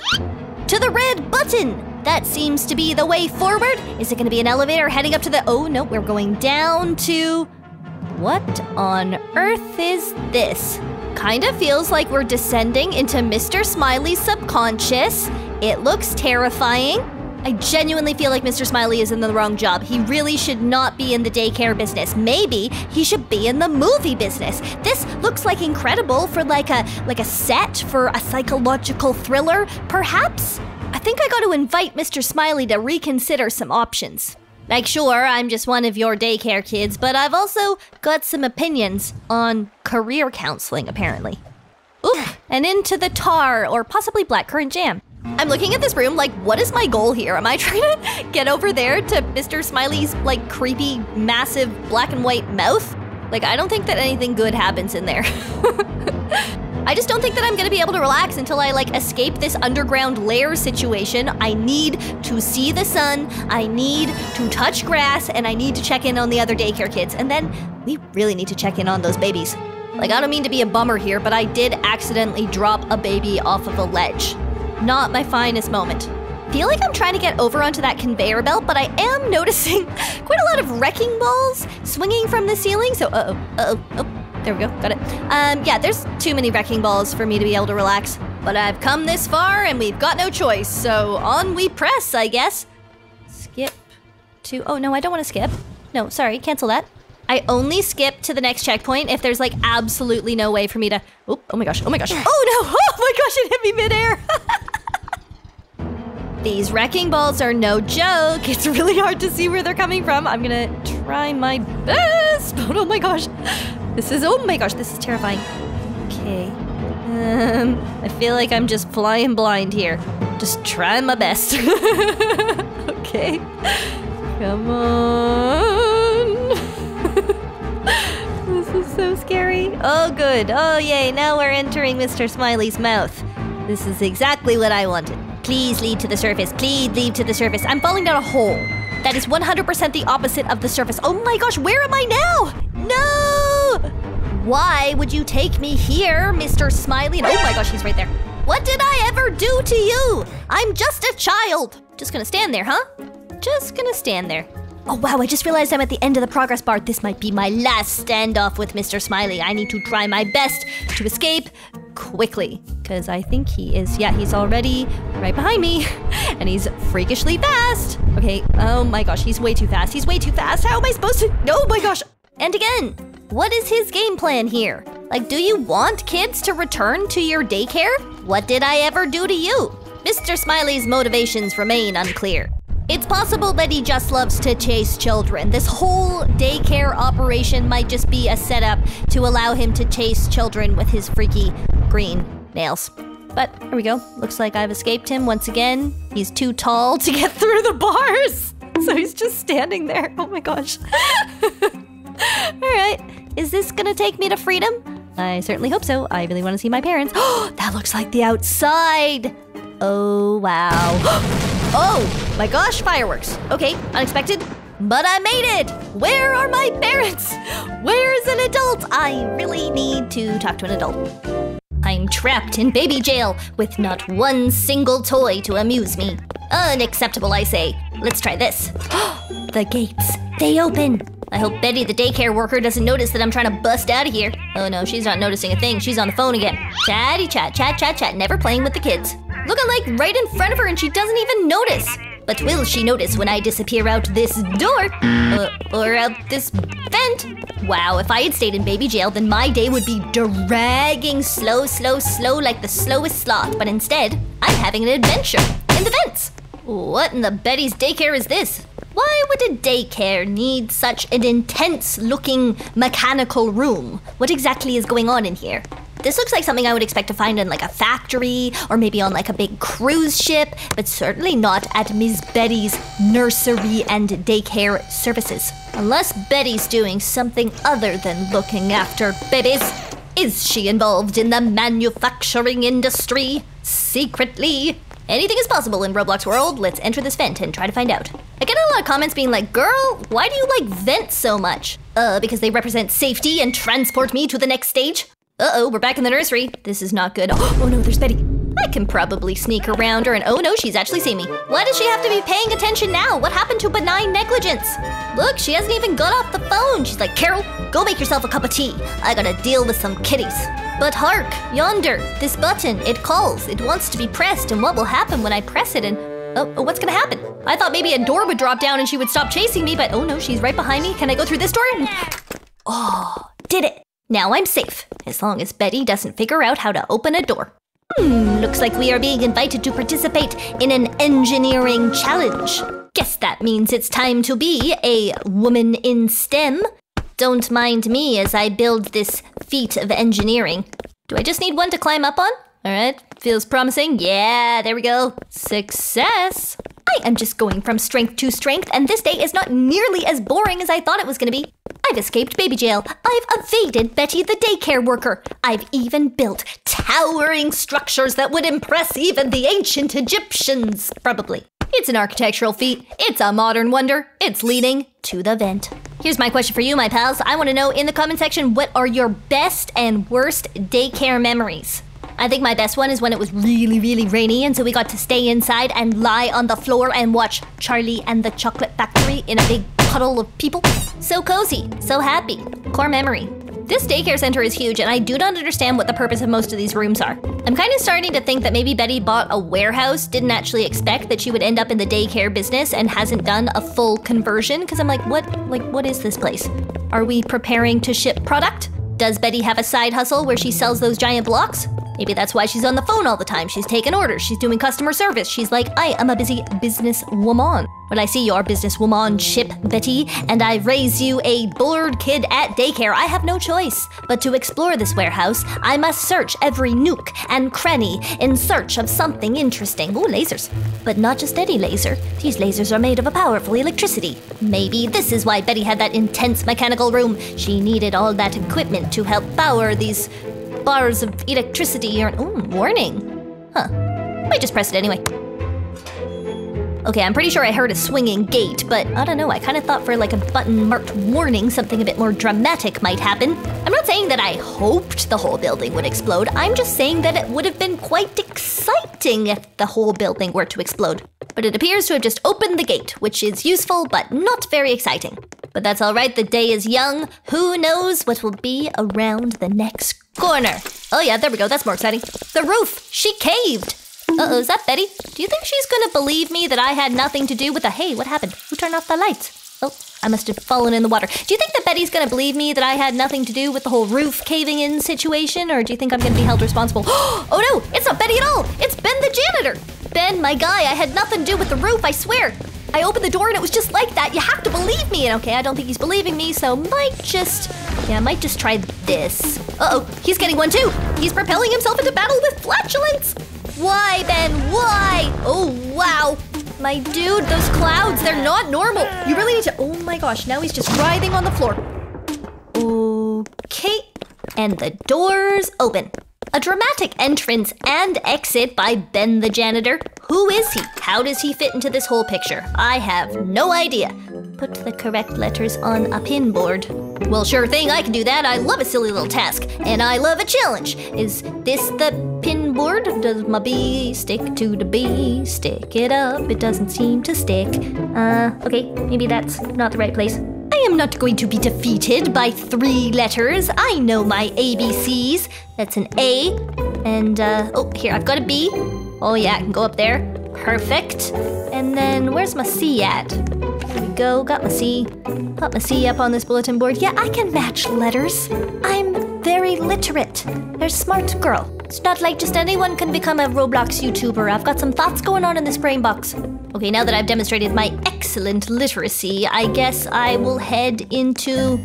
To the red button. That seems to be the way forward. Is it going to be an elevator heading up to the. Oh, no, we're going down to. What on earth is this? Kind of feels like we're descending into Mr. Smiley's subconscious. It looks terrifying. I genuinely feel like Mr. Smiley is in the wrong job. He really should not be in the daycare business. Maybe he should be in the movie business. This looks like incredible for like a like a set for a psychological thriller, perhaps? I think I got to invite Mr. Smiley to reconsider some options. Like, sure, I'm just one of your daycare kids, but I've also got some opinions on career counseling, apparently. Oop, and into the tar or possibly blackcurrant jam. I'm looking at this room like, what is my goal here? Am I trying to get over there to Mr. Smiley's, like, creepy, massive black and white mouth? Like, I don't think that anything good happens in there. I just don't think that I'm gonna be able to relax until I like escape this underground lair situation. I need to see the sun, I need to touch grass, and I need to check in on the other daycare kids. And then we really need to check in on those babies. Like, I don't mean to be a bummer here, but I did accidentally drop a baby off of a ledge. Not my finest moment. Feel like I'm trying to get over onto that conveyor belt, but I am noticing quite a lot of wrecking balls swinging from the ceiling. So, uh oh, uh oh, oh. There we go, got it. Um, yeah, there's too many wrecking balls for me to be able to relax. But I've come this far and we've got no choice, so on we press, I guess. Skip to. Oh, no, I don't want to skip. No, sorry, cancel that. I only skip to the next checkpoint if there's like absolutely no way for me to. Oh, oh my gosh, oh my gosh. Oh no, oh my gosh, it hit me midair. These wrecking balls are no joke. It's really hard to see where they're coming from. I'm gonna try my best. Oh my gosh. This is, oh my gosh, this is terrifying. Okay. Um, I feel like I'm just flying blind here. Just trying my best. okay. Come on. this is so scary. Oh, good. Oh, yay. Now we're entering Mr. Smiley's mouth. This is exactly what I wanted. Please lead to the surface. Please lead to the surface. I'm falling down a hole. That is 100% the opposite of the surface. Oh my gosh, where am I now? No! Why would you take me here, Mr. Smiley? oh my gosh, he's right there. What did I ever do to you? I'm just a child. Just gonna stand there, huh? Just gonna stand there. Oh wow, I just realized I'm at the end of the progress bar. This might be my last standoff with Mr. Smiley. I need to try my best to escape quickly. Because I think he is, yeah, he's already right behind me. And he's freakishly fast. Okay, oh my gosh, he's way too fast. He's way too fast. How am I supposed to? Oh my gosh. And again. what is his game plan here? Like, do you want kids to return to your daycare? What did I ever do to you? Mr. Smiley's motivations remain unclear. It's possible that he just loves to chase children. This whole daycare operation might just be a setup to allow him to chase children with his freaky green nails. But here we go. Looks like I've escaped him once again. He's too tall to get through the bars. So he's just standing there. Oh my gosh. Alright. Is this gonna take me to freedom? I certainly hope so. I really want to see my parents. Oh, that looks like the outside. Oh, wow. oh, my gosh, fireworks. Okay, unexpected. But I made it! Where are my parents? Where's an adult? I really need to talk to an adult. I'm trapped in baby jail with not one single toy to amuse me. Unacceptable, I say. Let's try this. the gates, they open. I hope Betty, the daycare worker, doesn't notice that I'm trying to bust out of here. Oh no, she's not noticing a thing. She's on the phone again. Chatty chat, chat, chat, chat, never playing with the kids. Looking like right in front of her and she doesn't even notice. But will she notice when I disappear out this door? Uh, or out this vent? Wow, if I had stayed in baby jail, then my day would be dragging slow, slow, slow like the slowest sloth. But instead, I'm having an adventure in the vents. What in the Betty's daycare is this? Why would a daycare need such an intense looking mechanical room? What exactly is going on in here? This looks like something I would expect to find in like a factory or maybe on like a big cruise ship, but certainly not at Ms. Betty's nursery and daycare services. Unless Betty's doing something other than looking after babies. Is she involved in the manufacturing industry? Secretly? Anything is possible in Roblox World. Let's enter this vent and try to find out. I get a lot of comments being like, girl, why do you like vents so much? Uh, because they represent safety and transport me to the next stage? Uh-oh, we're back in the nursery. This is not good. Oh no, there's Betty. I can probably sneak around her and oh no, she's actually seen me. Why does she have to be paying attention now? What happened to benign negligence? Look, she hasn't even got off the phone. She's like, Carol, go make yourself a cup of tea. I gotta deal with some kitties. But hark, yonder, this button, it calls. It wants to be pressed, and what will happen when I press it and Oh, oh, what's gonna happen? I thought maybe a door would drop down and she would stop chasing me, but oh no, she's right behind me. Can I go through this door? Oh, did it. Now I'm safe, as long as Betty doesn't figure out how to open a door. Hmm, looks like we are being invited to participate in an engineering challenge. Guess that means it's time to be a woman in STEM. Don't mind me as I build this feat of engineering. Do I just need one to climb up on? Alright, feels promising. Yeah, there we go. Success! I am just going from strength to strength, and this day is not nearly as boring as I thought it was gonna be. I've escaped baby jail. I've evaded Betty the daycare worker. I've even built towering structures that would impress even the ancient Egyptians, probably. It's an architectural feat. It's a modern wonder. It's leading to the vent. Here's my question for you, my pals. I want to know in the comment section what are your best and worst daycare memories? I think my best one is when it was really, really rainy, and so we got to stay inside and lie on the floor and watch Charlie and the Chocolate Factory in a big puddle of people. So cozy, so happy. Core memory. This daycare center is huge, and I do not understand what the purpose of most of these rooms are. I'm kind of starting to think that maybe Betty bought a warehouse, didn't actually expect that she would end up in the daycare business, and hasn't done a full conversion. Because I'm like, what, like, what is this place? Are we preparing to ship product? Does Betty have a side hustle where she sells those giant blocks? Maybe that's why she's on the phone all the time. She's taking orders. She's doing customer service. She's like, I am a busy businesswoman. Well, I see your businesswoman ship, Betty, and I raise you a bored kid at daycare. I have no choice but to explore this warehouse. I must search every nook and cranny in search of something interesting. Ooh, lasers. But not just any laser. These lasers are made of a powerful electricity. Maybe this is why Betty had that intense mechanical room. She needed all that equipment to help power these bars of electricity or ooh, warning. Huh. Might just press it anyway. Okay, I'm pretty sure I heard a swinging gate, but I don't know, I kind of thought for like a button marked warning, something a bit more dramatic might happen. I'm not saying that I hoped the whole building would explode, I'm just saying that it would have been quite exciting if the whole building were to explode. But it appears to have just opened the gate, which is useful but not very exciting. But that's alright, the day is young. Who knows what will be around the next corner? Oh, yeah, there we go, that's more exciting. The roof! She caved! Uh oh, is that Betty? Do you think she's gonna believe me that I had nothing to do with the. Hey, what happened? Who turned off the lights? I must have fallen in the water. Do you think that Betty's gonna believe me that I had nothing to do with the whole roof caving in situation, or do you think I'm gonna be held responsible? oh no, it's not Betty at all! It's Ben the janitor! Ben, my guy, I had nothing to do with the roof, I swear! I opened the door and it was just like that. You have to believe me. And okay, I don't think he's believing me, so might just, yeah, might just try this. Uh oh, he's getting one too. He's propelling himself into battle with flatulence. Why, Ben? Why? Oh, wow. My dude, those clouds, they're not normal. You really need to, oh my gosh, now he's just writhing on the floor. Okay, and the doors open. A dramatic entrance and exit by Ben the janitor. Who is he? How does he fit into this whole picture? I have no idea. Put the correct letters on a pin board. Well, sure thing, I can do that. I love a silly little task, and I love a challenge. Is this the board? Does my B stick to the B? Stick it up, it doesn't seem to stick. Uh, okay, maybe that's not the right place. I am not going to be defeated by three letters. I know my ABCs. That's an A. And, uh, oh, here, I've got a B. Oh, yeah, I can go up there. Perfect. And then, where's my C at? There we go, got my C. Put my C up on this bulletin board. Yeah, I can match letters. I'm very literate. They're smart girl. It's not like just anyone can become a Roblox YouTuber. I've got some thoughts going on in this brain box. Okay, now that I've demonstrated my excellent literacy, I guess I will head into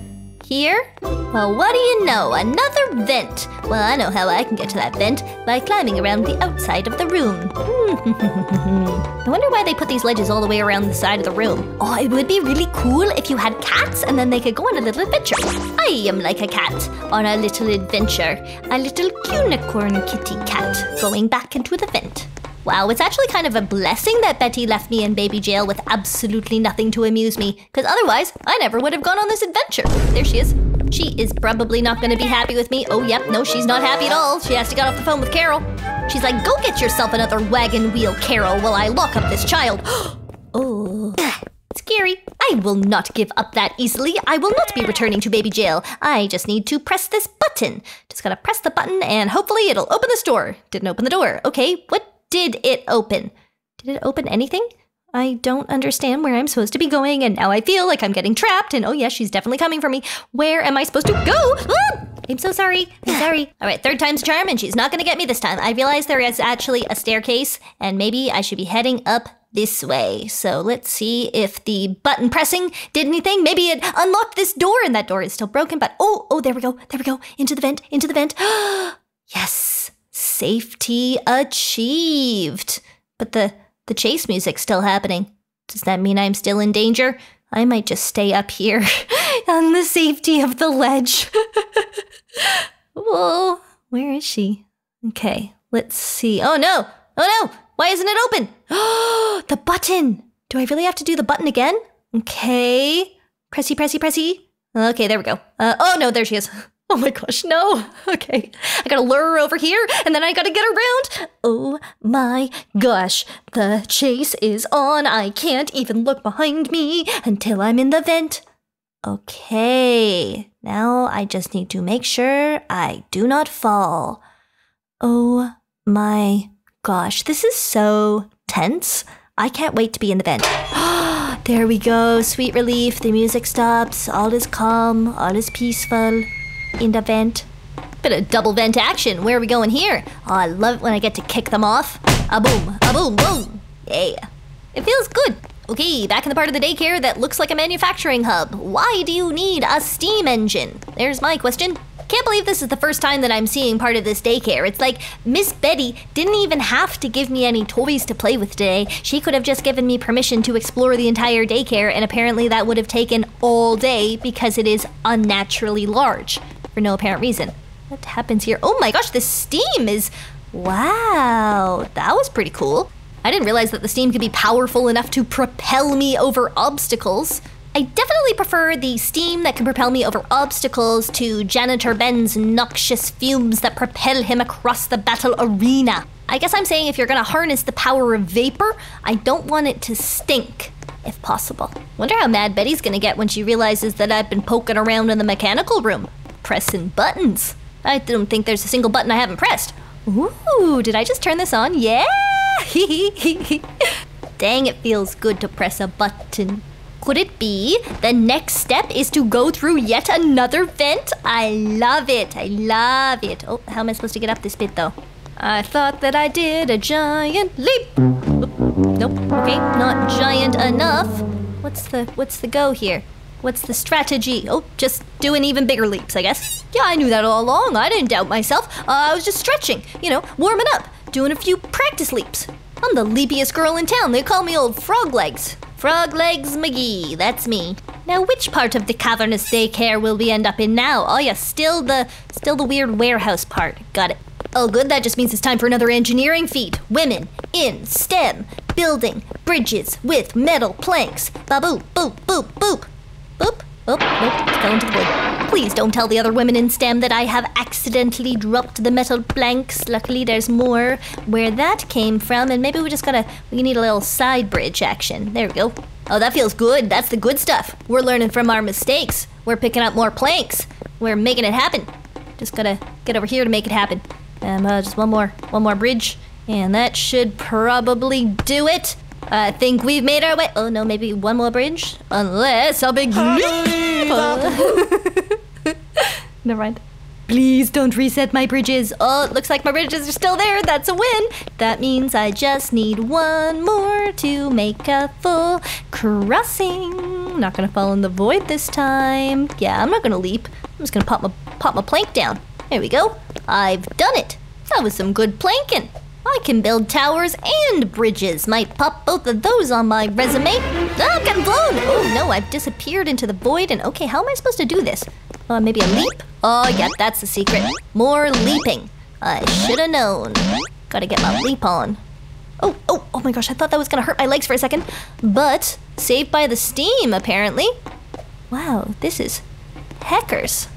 here? Well, what do you know? Another vent. Well, I know how I can get to that vent by climbing around the outside of the room. Hmm. I wonder why they put these ledges all the way around the side of the room. Oh, it would be really cool if you had cats and then they could go on a little adventure. I am like a cat on a little adventure. A little unicorn kitty cat going back into the vent. Wow, it's actually kind of a blessing that Betty left me in baby jail with absolutely nothing to amuse me, because otherwise, I never would have gone on this adventure. There she is. She is probably not going to be happy with me. Oh, yep, no, she's not happy at all. She has to get off the phone with Carol. She's like, go get yourself another wagon wheel, Carol, while I lock up this child. oh. Scary. I will not give up that easily. I will not be returning to baby jail. I just need to press this button. Just gotta press the button and hopefully it'll open this door. Didn't open the door. Okay, what did it open? Did it open anything? I don't understand where I'm supposed to be going, and now I feel like I'm getting trapped. And oh, yes, she's definitely coming for me. Where am I supposed to go? Ah! I'm so sorry. I'm sorry. All right, third time's a charm, and she's not going to get me this time. I realize there is actually a staircase, and maybe I should be heading up this way. So let's see if the button pressing did anything. Maybe it unlocked this door, and that door is still broken. But oh, oh, there we go. There we go. Into the vent. Into the vent. yes. Safety achieved. But the the chase music's still happening. Does that mean I'm still in danger? I might just stay up here on the safety of the ledge. Whoa, where is she? Okay, let's see. Oh no! Oh no! Why isn't it open? Oh, the button! Do I really have to do the button again? Okay. Pressy, pressy, pressy. Okay, there we go. Uh, oh no, there she is. Oh my gosh, no. Okay. I gotta lure her over here and then I gotta get around. Oh my gosh. The chase is on. I can't even look behind me until I'm in the vent. Okay. Now I just need to make sure I do not fall. Oh my gosh. This is so tense. I can't wait to be in the vent. there we go. Sweet relief. The music stops. All is calm. All is peaceful in the vent. Bit of double vent action. Where are we going here? Oh, I love it when I get to kick them off. A boom, a boom, boom. Yeah. It feels good. Okay, back in the part of the daycare that looks like a manufacturing hub. Why do you need a steam engine? There's my question. Can't believe this is the first time that I'm seeing part of this daycare. It's like Miss Betty didn't even have to give me any toys to play with today. She could have just given me permission to explore the entire daycare, and apparently that would have taken all day because it is unnaturally large for no apparent reason. What happens here? Oh my gosh, the steam is. Wow, that was pretty cool. I didn't realize that the steam could be powerful enough to propel me over obstacles. I definitely prefer the steam that can propel me over obstacles to Janitor Ben's noxious fumes that propel him across the battle arena. I guess I'm saying if you're gonna harness the power of vapor, I don't want it to stink, if possible. Wonder how mad Betty's gonna get when she realizes that I've been poking around in the mechanical room pressing buttons. I don't think there's a single button I haven't pressed. Ooh, did I just turn this on? Yeah! Dang, it feels good to press a button. Could it be the next step is to go through yet another vent? I love it. I love it. Oh, how am I supposed to get up this bit though? I thought that I did a giant leap. Oop, Nope. Okay, not giant enough. What's the what's the go here? What's the strategy? Oh, just doing even bigger leaps, I guess. Yeah, I knew that all along. I didn't doubt myself. Uh, I was just stretching, you know, warming up, doing a few practice leaps. I'm the leapiest girl in town. They call me old Frog Legs. Frog Legs McGee, that's me. Now, which part of the cavernous daycare will we end up in now? Oh yeah, still the still the weird warehouse part. Got it. Oh, good. That just means it's time for another engineering feat. Women in STEM, building bridges with metal planks. Ba boop, boop, boop, boop. Boop. Oh, nope, fell into the void. Please don't tell the other women in STEM that I have accidentally dropped the metal planks. Luckily, there's more where that came from, and maybe we just gotta, we need a little side bridge action. There we go. Oh, that feels good. That's the good stuff. We're learning from our mistakes. We're picking up more planks. We're making it happen. Just gotta get over here to make it happen. Um, uh, just one more, one more bridge, and that should probably do it. I think we've made our way. Oh no, maybe one more bridge, unless a big leap. Never mind. Please don't reset my bridges. Oh, it looks like my bridges are still there. That's a win. That means I just need one more to make a full crossing. Not gonna fall in the void this time. Yeah, I'm not gonna leap. I'm just gonna pop my pop my plank down. There we go. I've done it. That was some good planking. I can build towers and bridges. Might pop both of those on my resume. Ah, I'm getting blown. Oh no, I've disappeared into the void. And okay, how am I supposed to do this? Uh, maybe a leap? Oh, yeah, that's the secret. More leaping. I should have known. Gotta get my leap on. Oh, oh, oh my gosh, I thought that was gonna hurt my legs for a second. But, saved by the steam, apparently. Wow, this is heckers.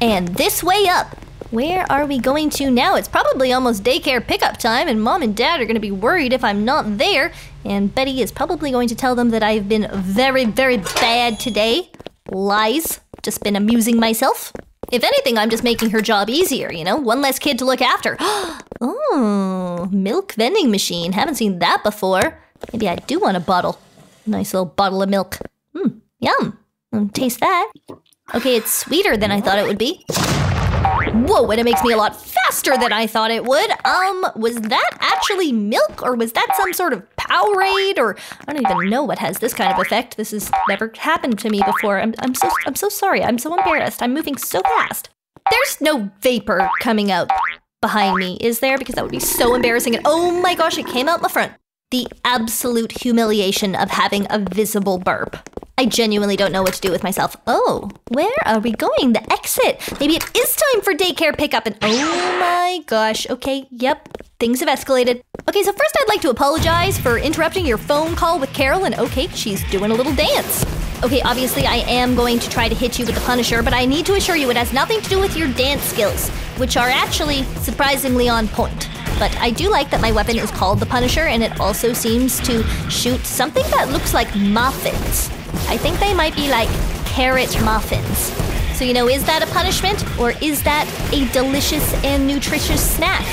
And this way up. Where are we going to now? It's probably almost daycare pickup time, and mom and dad are going to be worried if I'm not there. And Betty is probably going to tell them that I've been very, very bad today. Lies. Just been amusing myself. If anything, I'm just making her job easier, you know? One less kid to look after. oh, milk vending machine. Haven't seen that before. Maybe I do want a bottle. Nice little bottle of milk. Hmm, yum. Taste that. Okay, it's sweeter than I thought it would be. Whoa, and it makes me a lot faster than I thought it would. Um, was that actually milk or was that some sort of Powerade or I don't even know what has this kind of effect. This has never happened to me before. I'm, I'm so I'm so sorry. I'm so embarrassed. I'm moving so fast. There's no vapor coming out behind me, is there? Because that would be so embarrassing. And oh my gosh, it came out my front. The absolute humiliation of having a visible burp. I genuinely don't know what to do with myself. Oh, where are we going? The exit. Maybe it is time for daycare pickup. And oh my gosh. Okay, yep. Things have escalated. Okay, so first I'd like to apologize for interrupting your phone call with Carol. And okay, she's doing a little dance. Okay, obviously I am going to try to hit you with the Punisher, but I need to assure you it has nothing to do with your dance skills, which are actually surprisingly on point. But I do like that my weapon is called the Punisher, and it also seems to shoot something that looks like muffins. I think they might be like carrot muffins. So, you know, is that a punishment, or is that a delicious and nutritious snack?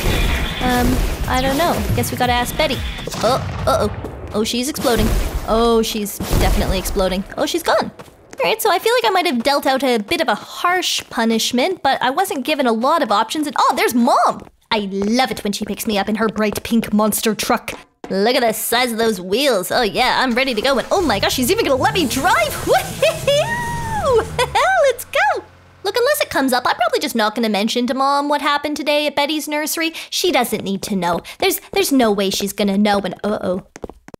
Um, I don't know. Guess we gotta ask Betty. Oh, uh oh. Oh, she's exploding. Oh, she's definitely exploding. Oh, she's gone. Alright, so I feel like I might have dealt out a bit of a harsh punishment, but I wasn't given a lot of options. And oh, there's mom! I love it when she picks me up in her bright pink monster truck. Look at the size of those wheels. Oh yeah, I'm ready to go. And oh my gosh, she's even gonna let me drive. Let's go. Look, unless it comes up, I'm probably just not gonna mention to mom what happened today at Betty's nursery. She doesn't need to know. There's there's no way she's gonna know. And uh oh.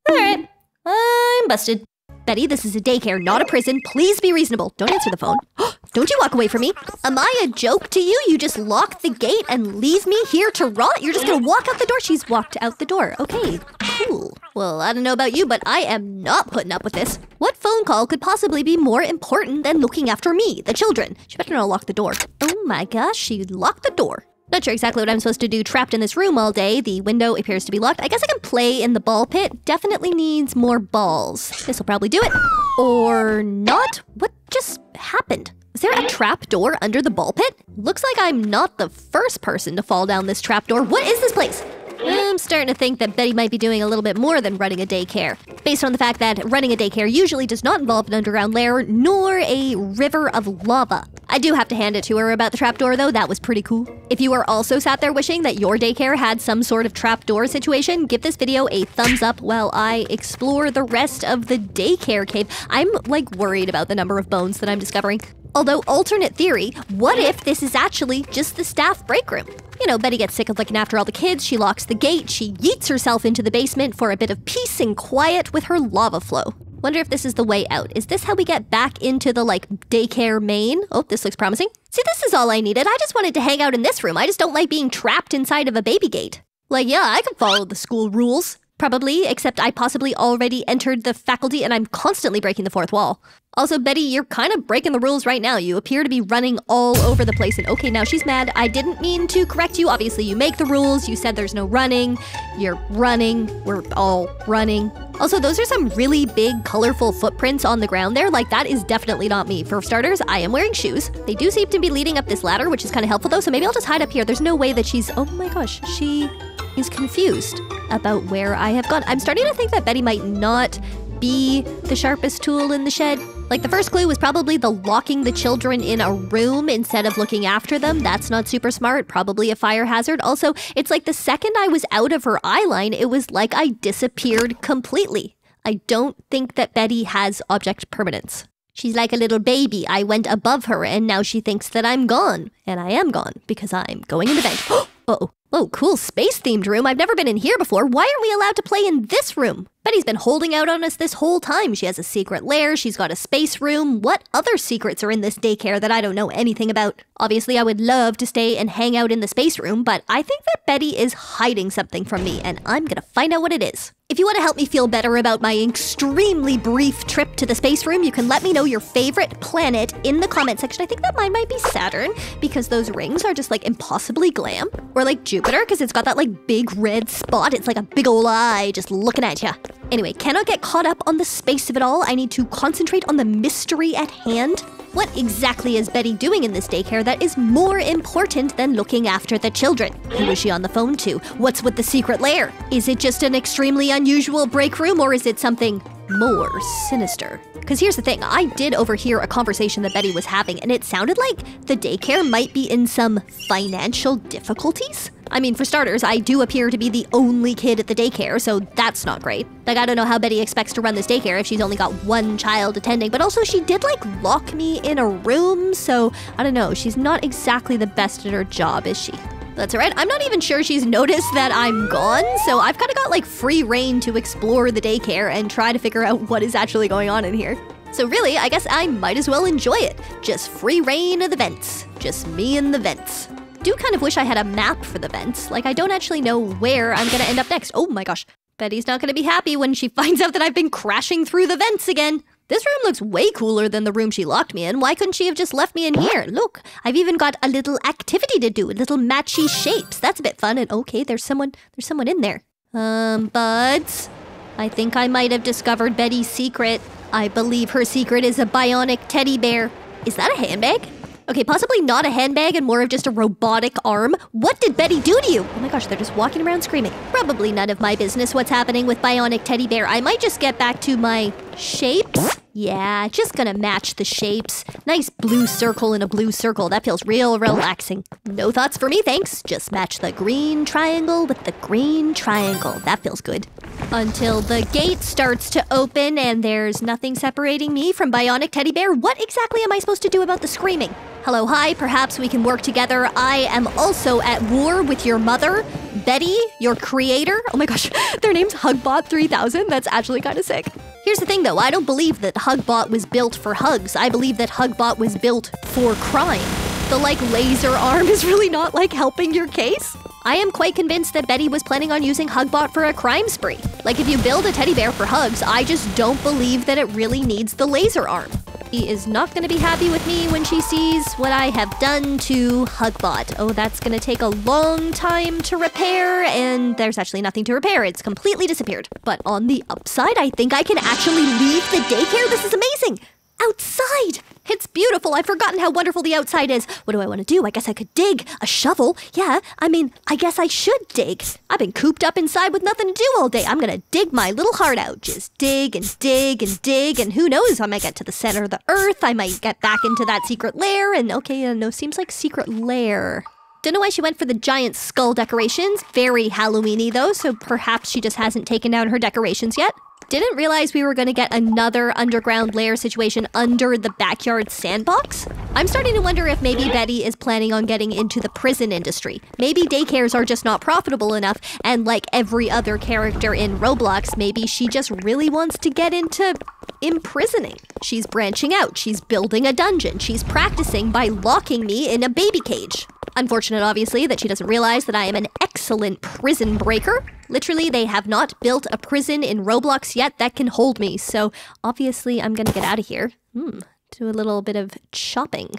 All right, I'm busted. Betty, this is a daycare, not a prison. Please be reasonable. Don't answer the phone. Don't you walk away from me. Am I a joke to you? You just lock the gate and leave me here to rot? You're just gonna walk out the door? She's walked out the door. Okay, cool. Well, I don't know about you, but I am not putting up with this. What phone call could possibly be more important than looking after me, the children? She better not lock the door. Oh my gosh, she locked the door. Not sure exactly what I'm supposed to do trapped in this room all day. The window appears to be locked. I guess I can play in the ball pit. Definitely needs more balls. This will probably do it. Or not. What just happened? Is there a trap door under the ball pit? Looks like I'm not the first person to fall down this trap door. What is this place? Um, I'm starting to think that Betty might be doing a little bit more than running a daycare, based on the fact that running a daycare usually does not involve an underground lair nor a river of lava. I do have to hand it to her about the trapdoor, though. That was pretty cool. If you are also sat there wishing that your daycare had some sort of trapdoor situation, give this video a thumbs up while I explore the rest of the daycare cave. I'm like worried about the number of bones that I'm discovering. Although, alternate theory, what if this is actually just the staff break room? You know, Betty gets sick of looking after all the kids, she locks the gate, she yeets herself into the basement for a bit of peace and quiet with her lava flow. Wonder if this is the way out. Is this how we get back into the like daycare main? Oh, this looks promising. See, this is all I needed. I just wanted to hang out in this room. I just don't like being trapped inside of a baby gate. Like, yeah, I can follow the school rules. Probably, except I possibly already entered the faculty and I'm constantly breaking the fourth wall. Also, Betty, you're kind of breaking the rules right now. You appear to be running all over the place. And okay, now she's mad. I didn't mean to correct you. Obviously, you make the rules. You said there's no running. You're running. We're all running. Also, those are some really big, colorful footprints on the ground there. Like, that is definitely not me. For starters, I am wearing shoes. They do seem to be leading up this ladder, which is kind of helpful though. So maybe I'll just hide up here. There's no way that she's. Oh my gosh, she is confused about where I have gone. I'm starting to think that Betty might not be the sharpest tool in the shed. Like the first clue was probably the locking the children in a room instead of looking after them. That's not super smart, probably a fire hazard. Also, it's like the second I was out of her eye line, it was like I disappeared completely. I don't think that Betty has object permanence. She's like a little baby. I went above her and now she thinks that I'm gone. And I am gone because I'm going in the vent. oh. Oh, cool space themed room. I've never been in here before. Why aren't we allowed to play in this room? Betty's been holding out on us this whole time. She has a secret lair, she's got a space room. What other secrets are in this daycare that I don't know anything about? Obviously, I would love to stay and hang out in the space room, but I think that Betty is hiding something from me, and I'm gonna find out what it is. If you want to help me feel better about my extremely brief trip to the space room, you can let me know your favorite planet in the comment section. I think that mine might be Saturn because those rings are just like impossibly glam. Or like Jupiter because it's got that like big red spot. It's like a big ol' eye just looking at you. Anyway, cannot get caught up on the space of it all. I need to concentrate on the mystery at hand. What exactly is Betty doing in this daycare that is more important than looking after the children? Who is she on the phone to? What's with the secret lair? Is it just an extremely unusual break room or is it something more sinister? Because here's the thing I did overhear a conversation that Betty was having, and it sounded like the daycare might be in some financial difficulties. I mean, for starters, I do appear to be the only kid at the daycare, so that's not great. Like, I don't know how Betty expects to run this daycare if she's only got one child attending, but also she did, like, lock me in a room, so I don't know. She's not exactly the best at her job, is she? That's alright. I'm not even sure she's noticed that I'm gone, so I've kind of got like free reign to explore the daycare and try to figure out what is actually going on in here. So really, I guess I might as well enjoy it. Just free reign of the vents. Just me and the vents. Do kind of wish I had a map for the vents. Like, I don't actually know where I'm gonna end up next. Oh my gosh. Betty's not gonna be happy when she finds out that I've been crashing through the vents again. This room looks way cooler than the room she locked me in. Why couldn't she have just left me in here? Look, I've even got a little activity to do, little matchy shapes. That's a bit fun. And okay, there's someone, there's someone in there. Um, buds, I think I might have discovered Betty's secret. I believe her secret is a bionic teddy bear. Is that a handbag? Okay, possibly not a handbag and more of just a robotic arm. What did Betty do to you? Oh my gosh, they're just walking around screaming. Probably none of my business what's happening with Bionic Teddy Bear. I might just get back to my shapes. Yeah, just gonna match the shapes. Nice blue circle in a blue circle. That feels real relaxing. No thoughts for me, thanks. Just match the green triangle with the green triangle. That feels good. Until the gate starts to open and there's nothing separating me from Bionic Teddy Bear. What exactly am I supposed to do about the screaming? Hello, hi, perhaps we can work together. I am also at war with your mother, Betty, your creator. Oh my gosh, their name's Hugbot 3000. That's actually kind of sick. Here's the thing though, I don't believe that Hugbot was built for hugs. I believe that Hugbot was built for crime. The like laser arm is really not like helping your case. I am quite convinced that Betty was planning on using Hugbot for a crime spree. Like if you build a teddy bear for hugs, I just don't believe that it really needs the laser arm. He is not to be happy with me when she sees what I have done to Hugbot. Oh, that's to take a long time to repair, and there's actually nothing to repair. It's completely disappeared. But on the upside, I think I can actually leave the daycare. This is amazing! Outside! It's beautiful. I've forgotten how wonderful the outside is. What do I want to do? I guess I could dig. A shovel? Yeah, I mean, I guess I should dig. I've been cooped up inside with nothing to do all day. I'm gonna dig my little heart out. Just dig and dig and dig, and who knows? I might get to the center of the earth. I might get back into that secret lair, and okay, uh, no, seems like secret lair. Don't know why she went for the giant skull decorations. Very Halloweeny though, so perhaps she just hasn't taken down her decorations yet. Didn't realize we were going to get another underground lair situation under the backyard sandbox. I'm starting to wonder if maybe Betty is planning on getting into the prison industry. Maybe daycares are just not profitable enough, and like every other character in Roblox, maybe she just really wants to get into imprisoning. She's branching out, she's building a dungeon, she's practicing by locking me in a baby cage. Unfortunate, obviously, that she doesn't realize that I am an excellent prison breaker. Literally, they have not built a prison in Roblox yet that can hold me, so obviously I'm gonna get out of here. Hmm, do a little bit of chopping.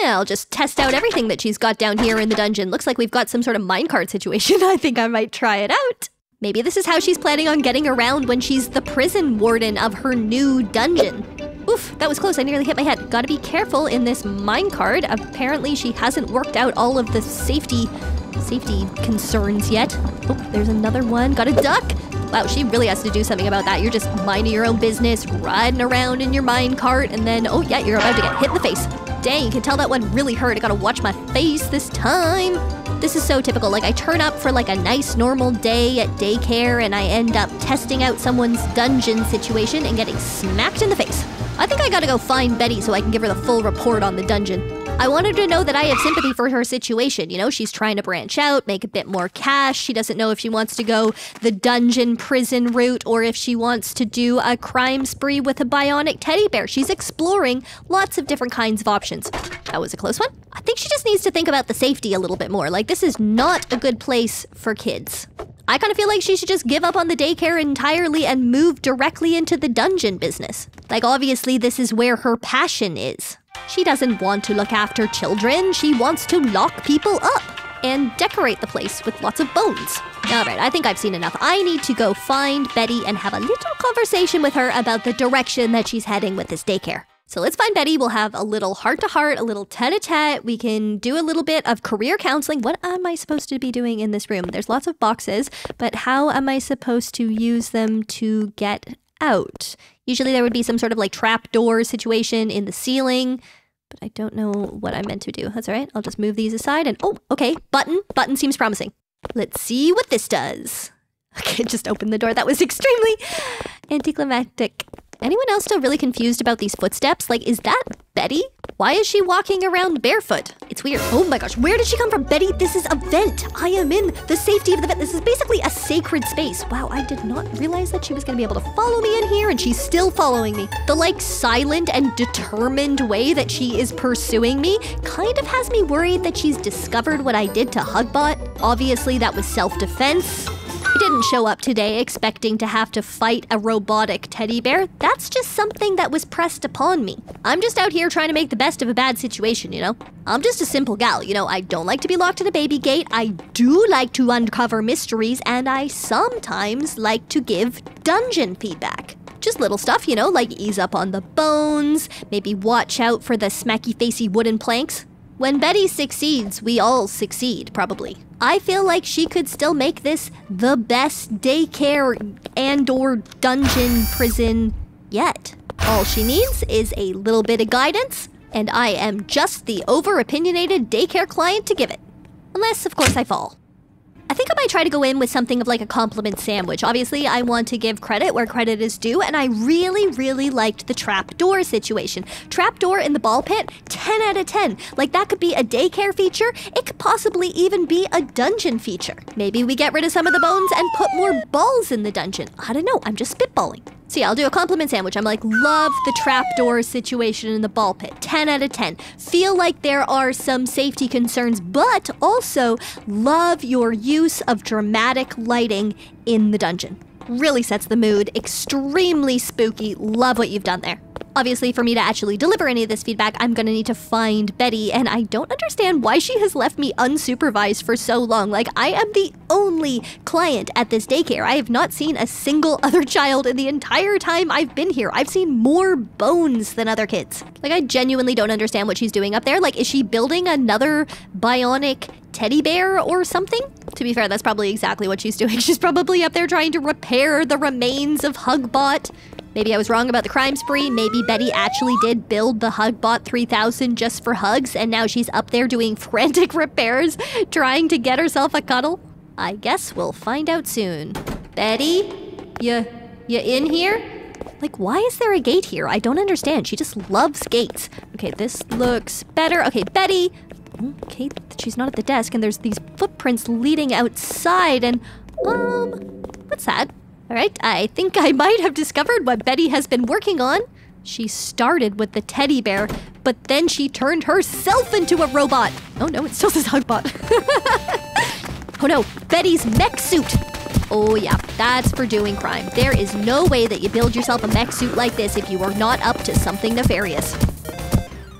Yeah, I'll just test out everything that she's got down here in the dungeon. Looks like we've got some sort of minecart situation. I think I might try it out. Maybe this is how she's planning on getting around when she's the prison warden of her new dungeon. Oof, that was close. I nearly hit my head. Gotta be careful in this minecart. Apparently she hasn't worked out all of the safety safety concerns yet. Oh, there's another one. Got a duck. Wow, she really has to do something about that. You're just minding your own business, riding around in your minecart, and then, oh yeah, you're about to get hit in the face. Dang, you can tell that one really hurt. I gotta watch my face this time. This is so typical. Like, I turn up for like a nice normal day at daycare, and I end up testing out someone's dungeon situation and getting smacked in the face. I think I gotta go find Betty so I can give her the full report on the dungeon. I want her to know that I have sympathy for her situation. You know, she's trying to branch out, make a bit more cash. She doesn't know if she wants to go the dungeon prison route or if she wants to do a crime spree with a bionic teddy bear. She's exploring lots of different kinds of options. That was a close one. I think she just needs to think about the safety a little bit more. Like, this is not a good place for kids. I kind of feel like she should just give up on the daycare entirely and move directly into the dungeon business. Like, obviously, this is where her passion is. She doesn't want to look after children, she wants to lock people up and decorate the place with lots of bones. Alright, I think I've seen enough. I need to go find Betty and have a little conversation with her about the direction that she's heading with this daycare. So let's find Betty. We'll have a little heart to heart, a little tete a tete. We can do a little bit of career counseling. What am I supposed to be doing in this room? There's lots of boxes, but how am I supposed to use them to get out? Usually there would be some sort of like trap door situation in the ceiling, but I don't know what I'm meant to do. That's all right. I'll just move these aside and oh, okay. Button. Button seems promising. Let's see what this does. Okay, just open the door. That was extremely anticlimactic. Anyone else still really confused about these footsteps? Like, is that Betty? Why is she walking around barefoot? It's weird. Oh my gosh, where did she come from? Betty, this is a vent. I am in the safety of the vent. This is basically a sacred space. Wow, I did not realize that she was gonna be able to follow me in here, and she's still following me. The like silent and determined way that she is pursuing me kind of has me worried that she's discovered what I did to Hugbot. Obviously, that was self defense. I didn't show up today expecting to have to fight a robotic teddy bear. That's just something that was pressed upon me. I'm just out here trying to make the best of a bad situation, you know? I'm just a simple gal, you know? I don't like to be locked in a baby gate. I do like to uncover mysteries, and I sometimes like to give dungeon feedback. Just little stuff, you know, like ease up on the bones, maybe watch out for the smacky facey wooden planks. When Betty succeeds, we all succeed, probably. I feel like she could still make this the best daycare and or dungeon prison yet. All she needs is a little bit of guidance, and I am just the over-opinionated daycare client to give it. Unless, of course, I fall. I think I might try to go in with something of like a compliment sandwich. Obviously, I want to give credit where credit is due, and I really, really liked the trapdoor situation. Trapdoor in the ball pit, 10 out of 10. Like, that could be a daycare feature. It could possibly even be a dungeon feature. Maybe we get rid of some of the bones and put more balls in the dungeon. I don't know, I'm just spitballing. So yeah, I'll do a compliment sandwich. I'm like, love the trapdoor situation in the ball pit. 10 out of 10. Feel like there are some safety concerns, but also love your use of dramatic lighting in the dungeon. Really sets the mood. Extremely spooky. Love what you've done there. Obviously, for me to actually deliver any of this feedback, I'm gonna need to find Betty, and I don't understand why she has left me unsupervised for so long. Like, I am the only client at this daycare. I have not seen a single other child in the entire time I've been here. I've seen more bones than other kids. Like, I genuinely don't understand what she's doing up there. Like, is she building another bionic teddy bear or something? To be fair, that's probably exactly what she's doing. She's probably up there trying to repair the remains of Hugbot. Maybe I was wrong about the crime spree. Maybe Betty actually did build the Hugbot 3000 just for hugs, and now she's up there doing frantic repairs, trying to get herself a cuddle. I guess we'll find out soon. Betty, you, you in here? Like, why is there a gate here? I don't understand. She just loves gates. Okay, this looks better. Okay, Betty. Okay, she's not at the desk, and there's these footprints leading outside, and, um, what's that? All right, I think I might have discovered what Betty has been working on. She started with the teddy bear, but then she turned herself into a robot. Oh no, it still says Hugbot. oh no, Betty's mech suit. Oh yeah, that's for doing crime. There is no way that you build yourself a mech suit like this if you are not up to something nefarious.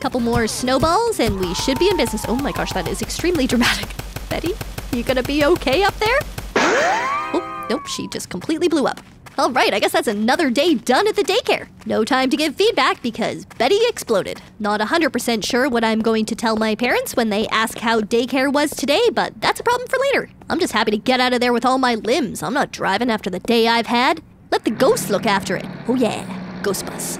Couple more snowballs and we should be in business. Oh my gosh, that is extremely dramatic. Betty, you gonna be okay up there? Oh, nope, she just completely blew up. All right, I guess that's another day done at the daycare. No time to give feedback because Betty exploded. Not 100% sure what I'm going to tell my parents when they ask how daycare was today, but that's a problem for later. I'm just happy to get out of there with all my limbs. I'm not driving after the day I've had. Let the ghosts look after it. Oh yeah, ghost bus.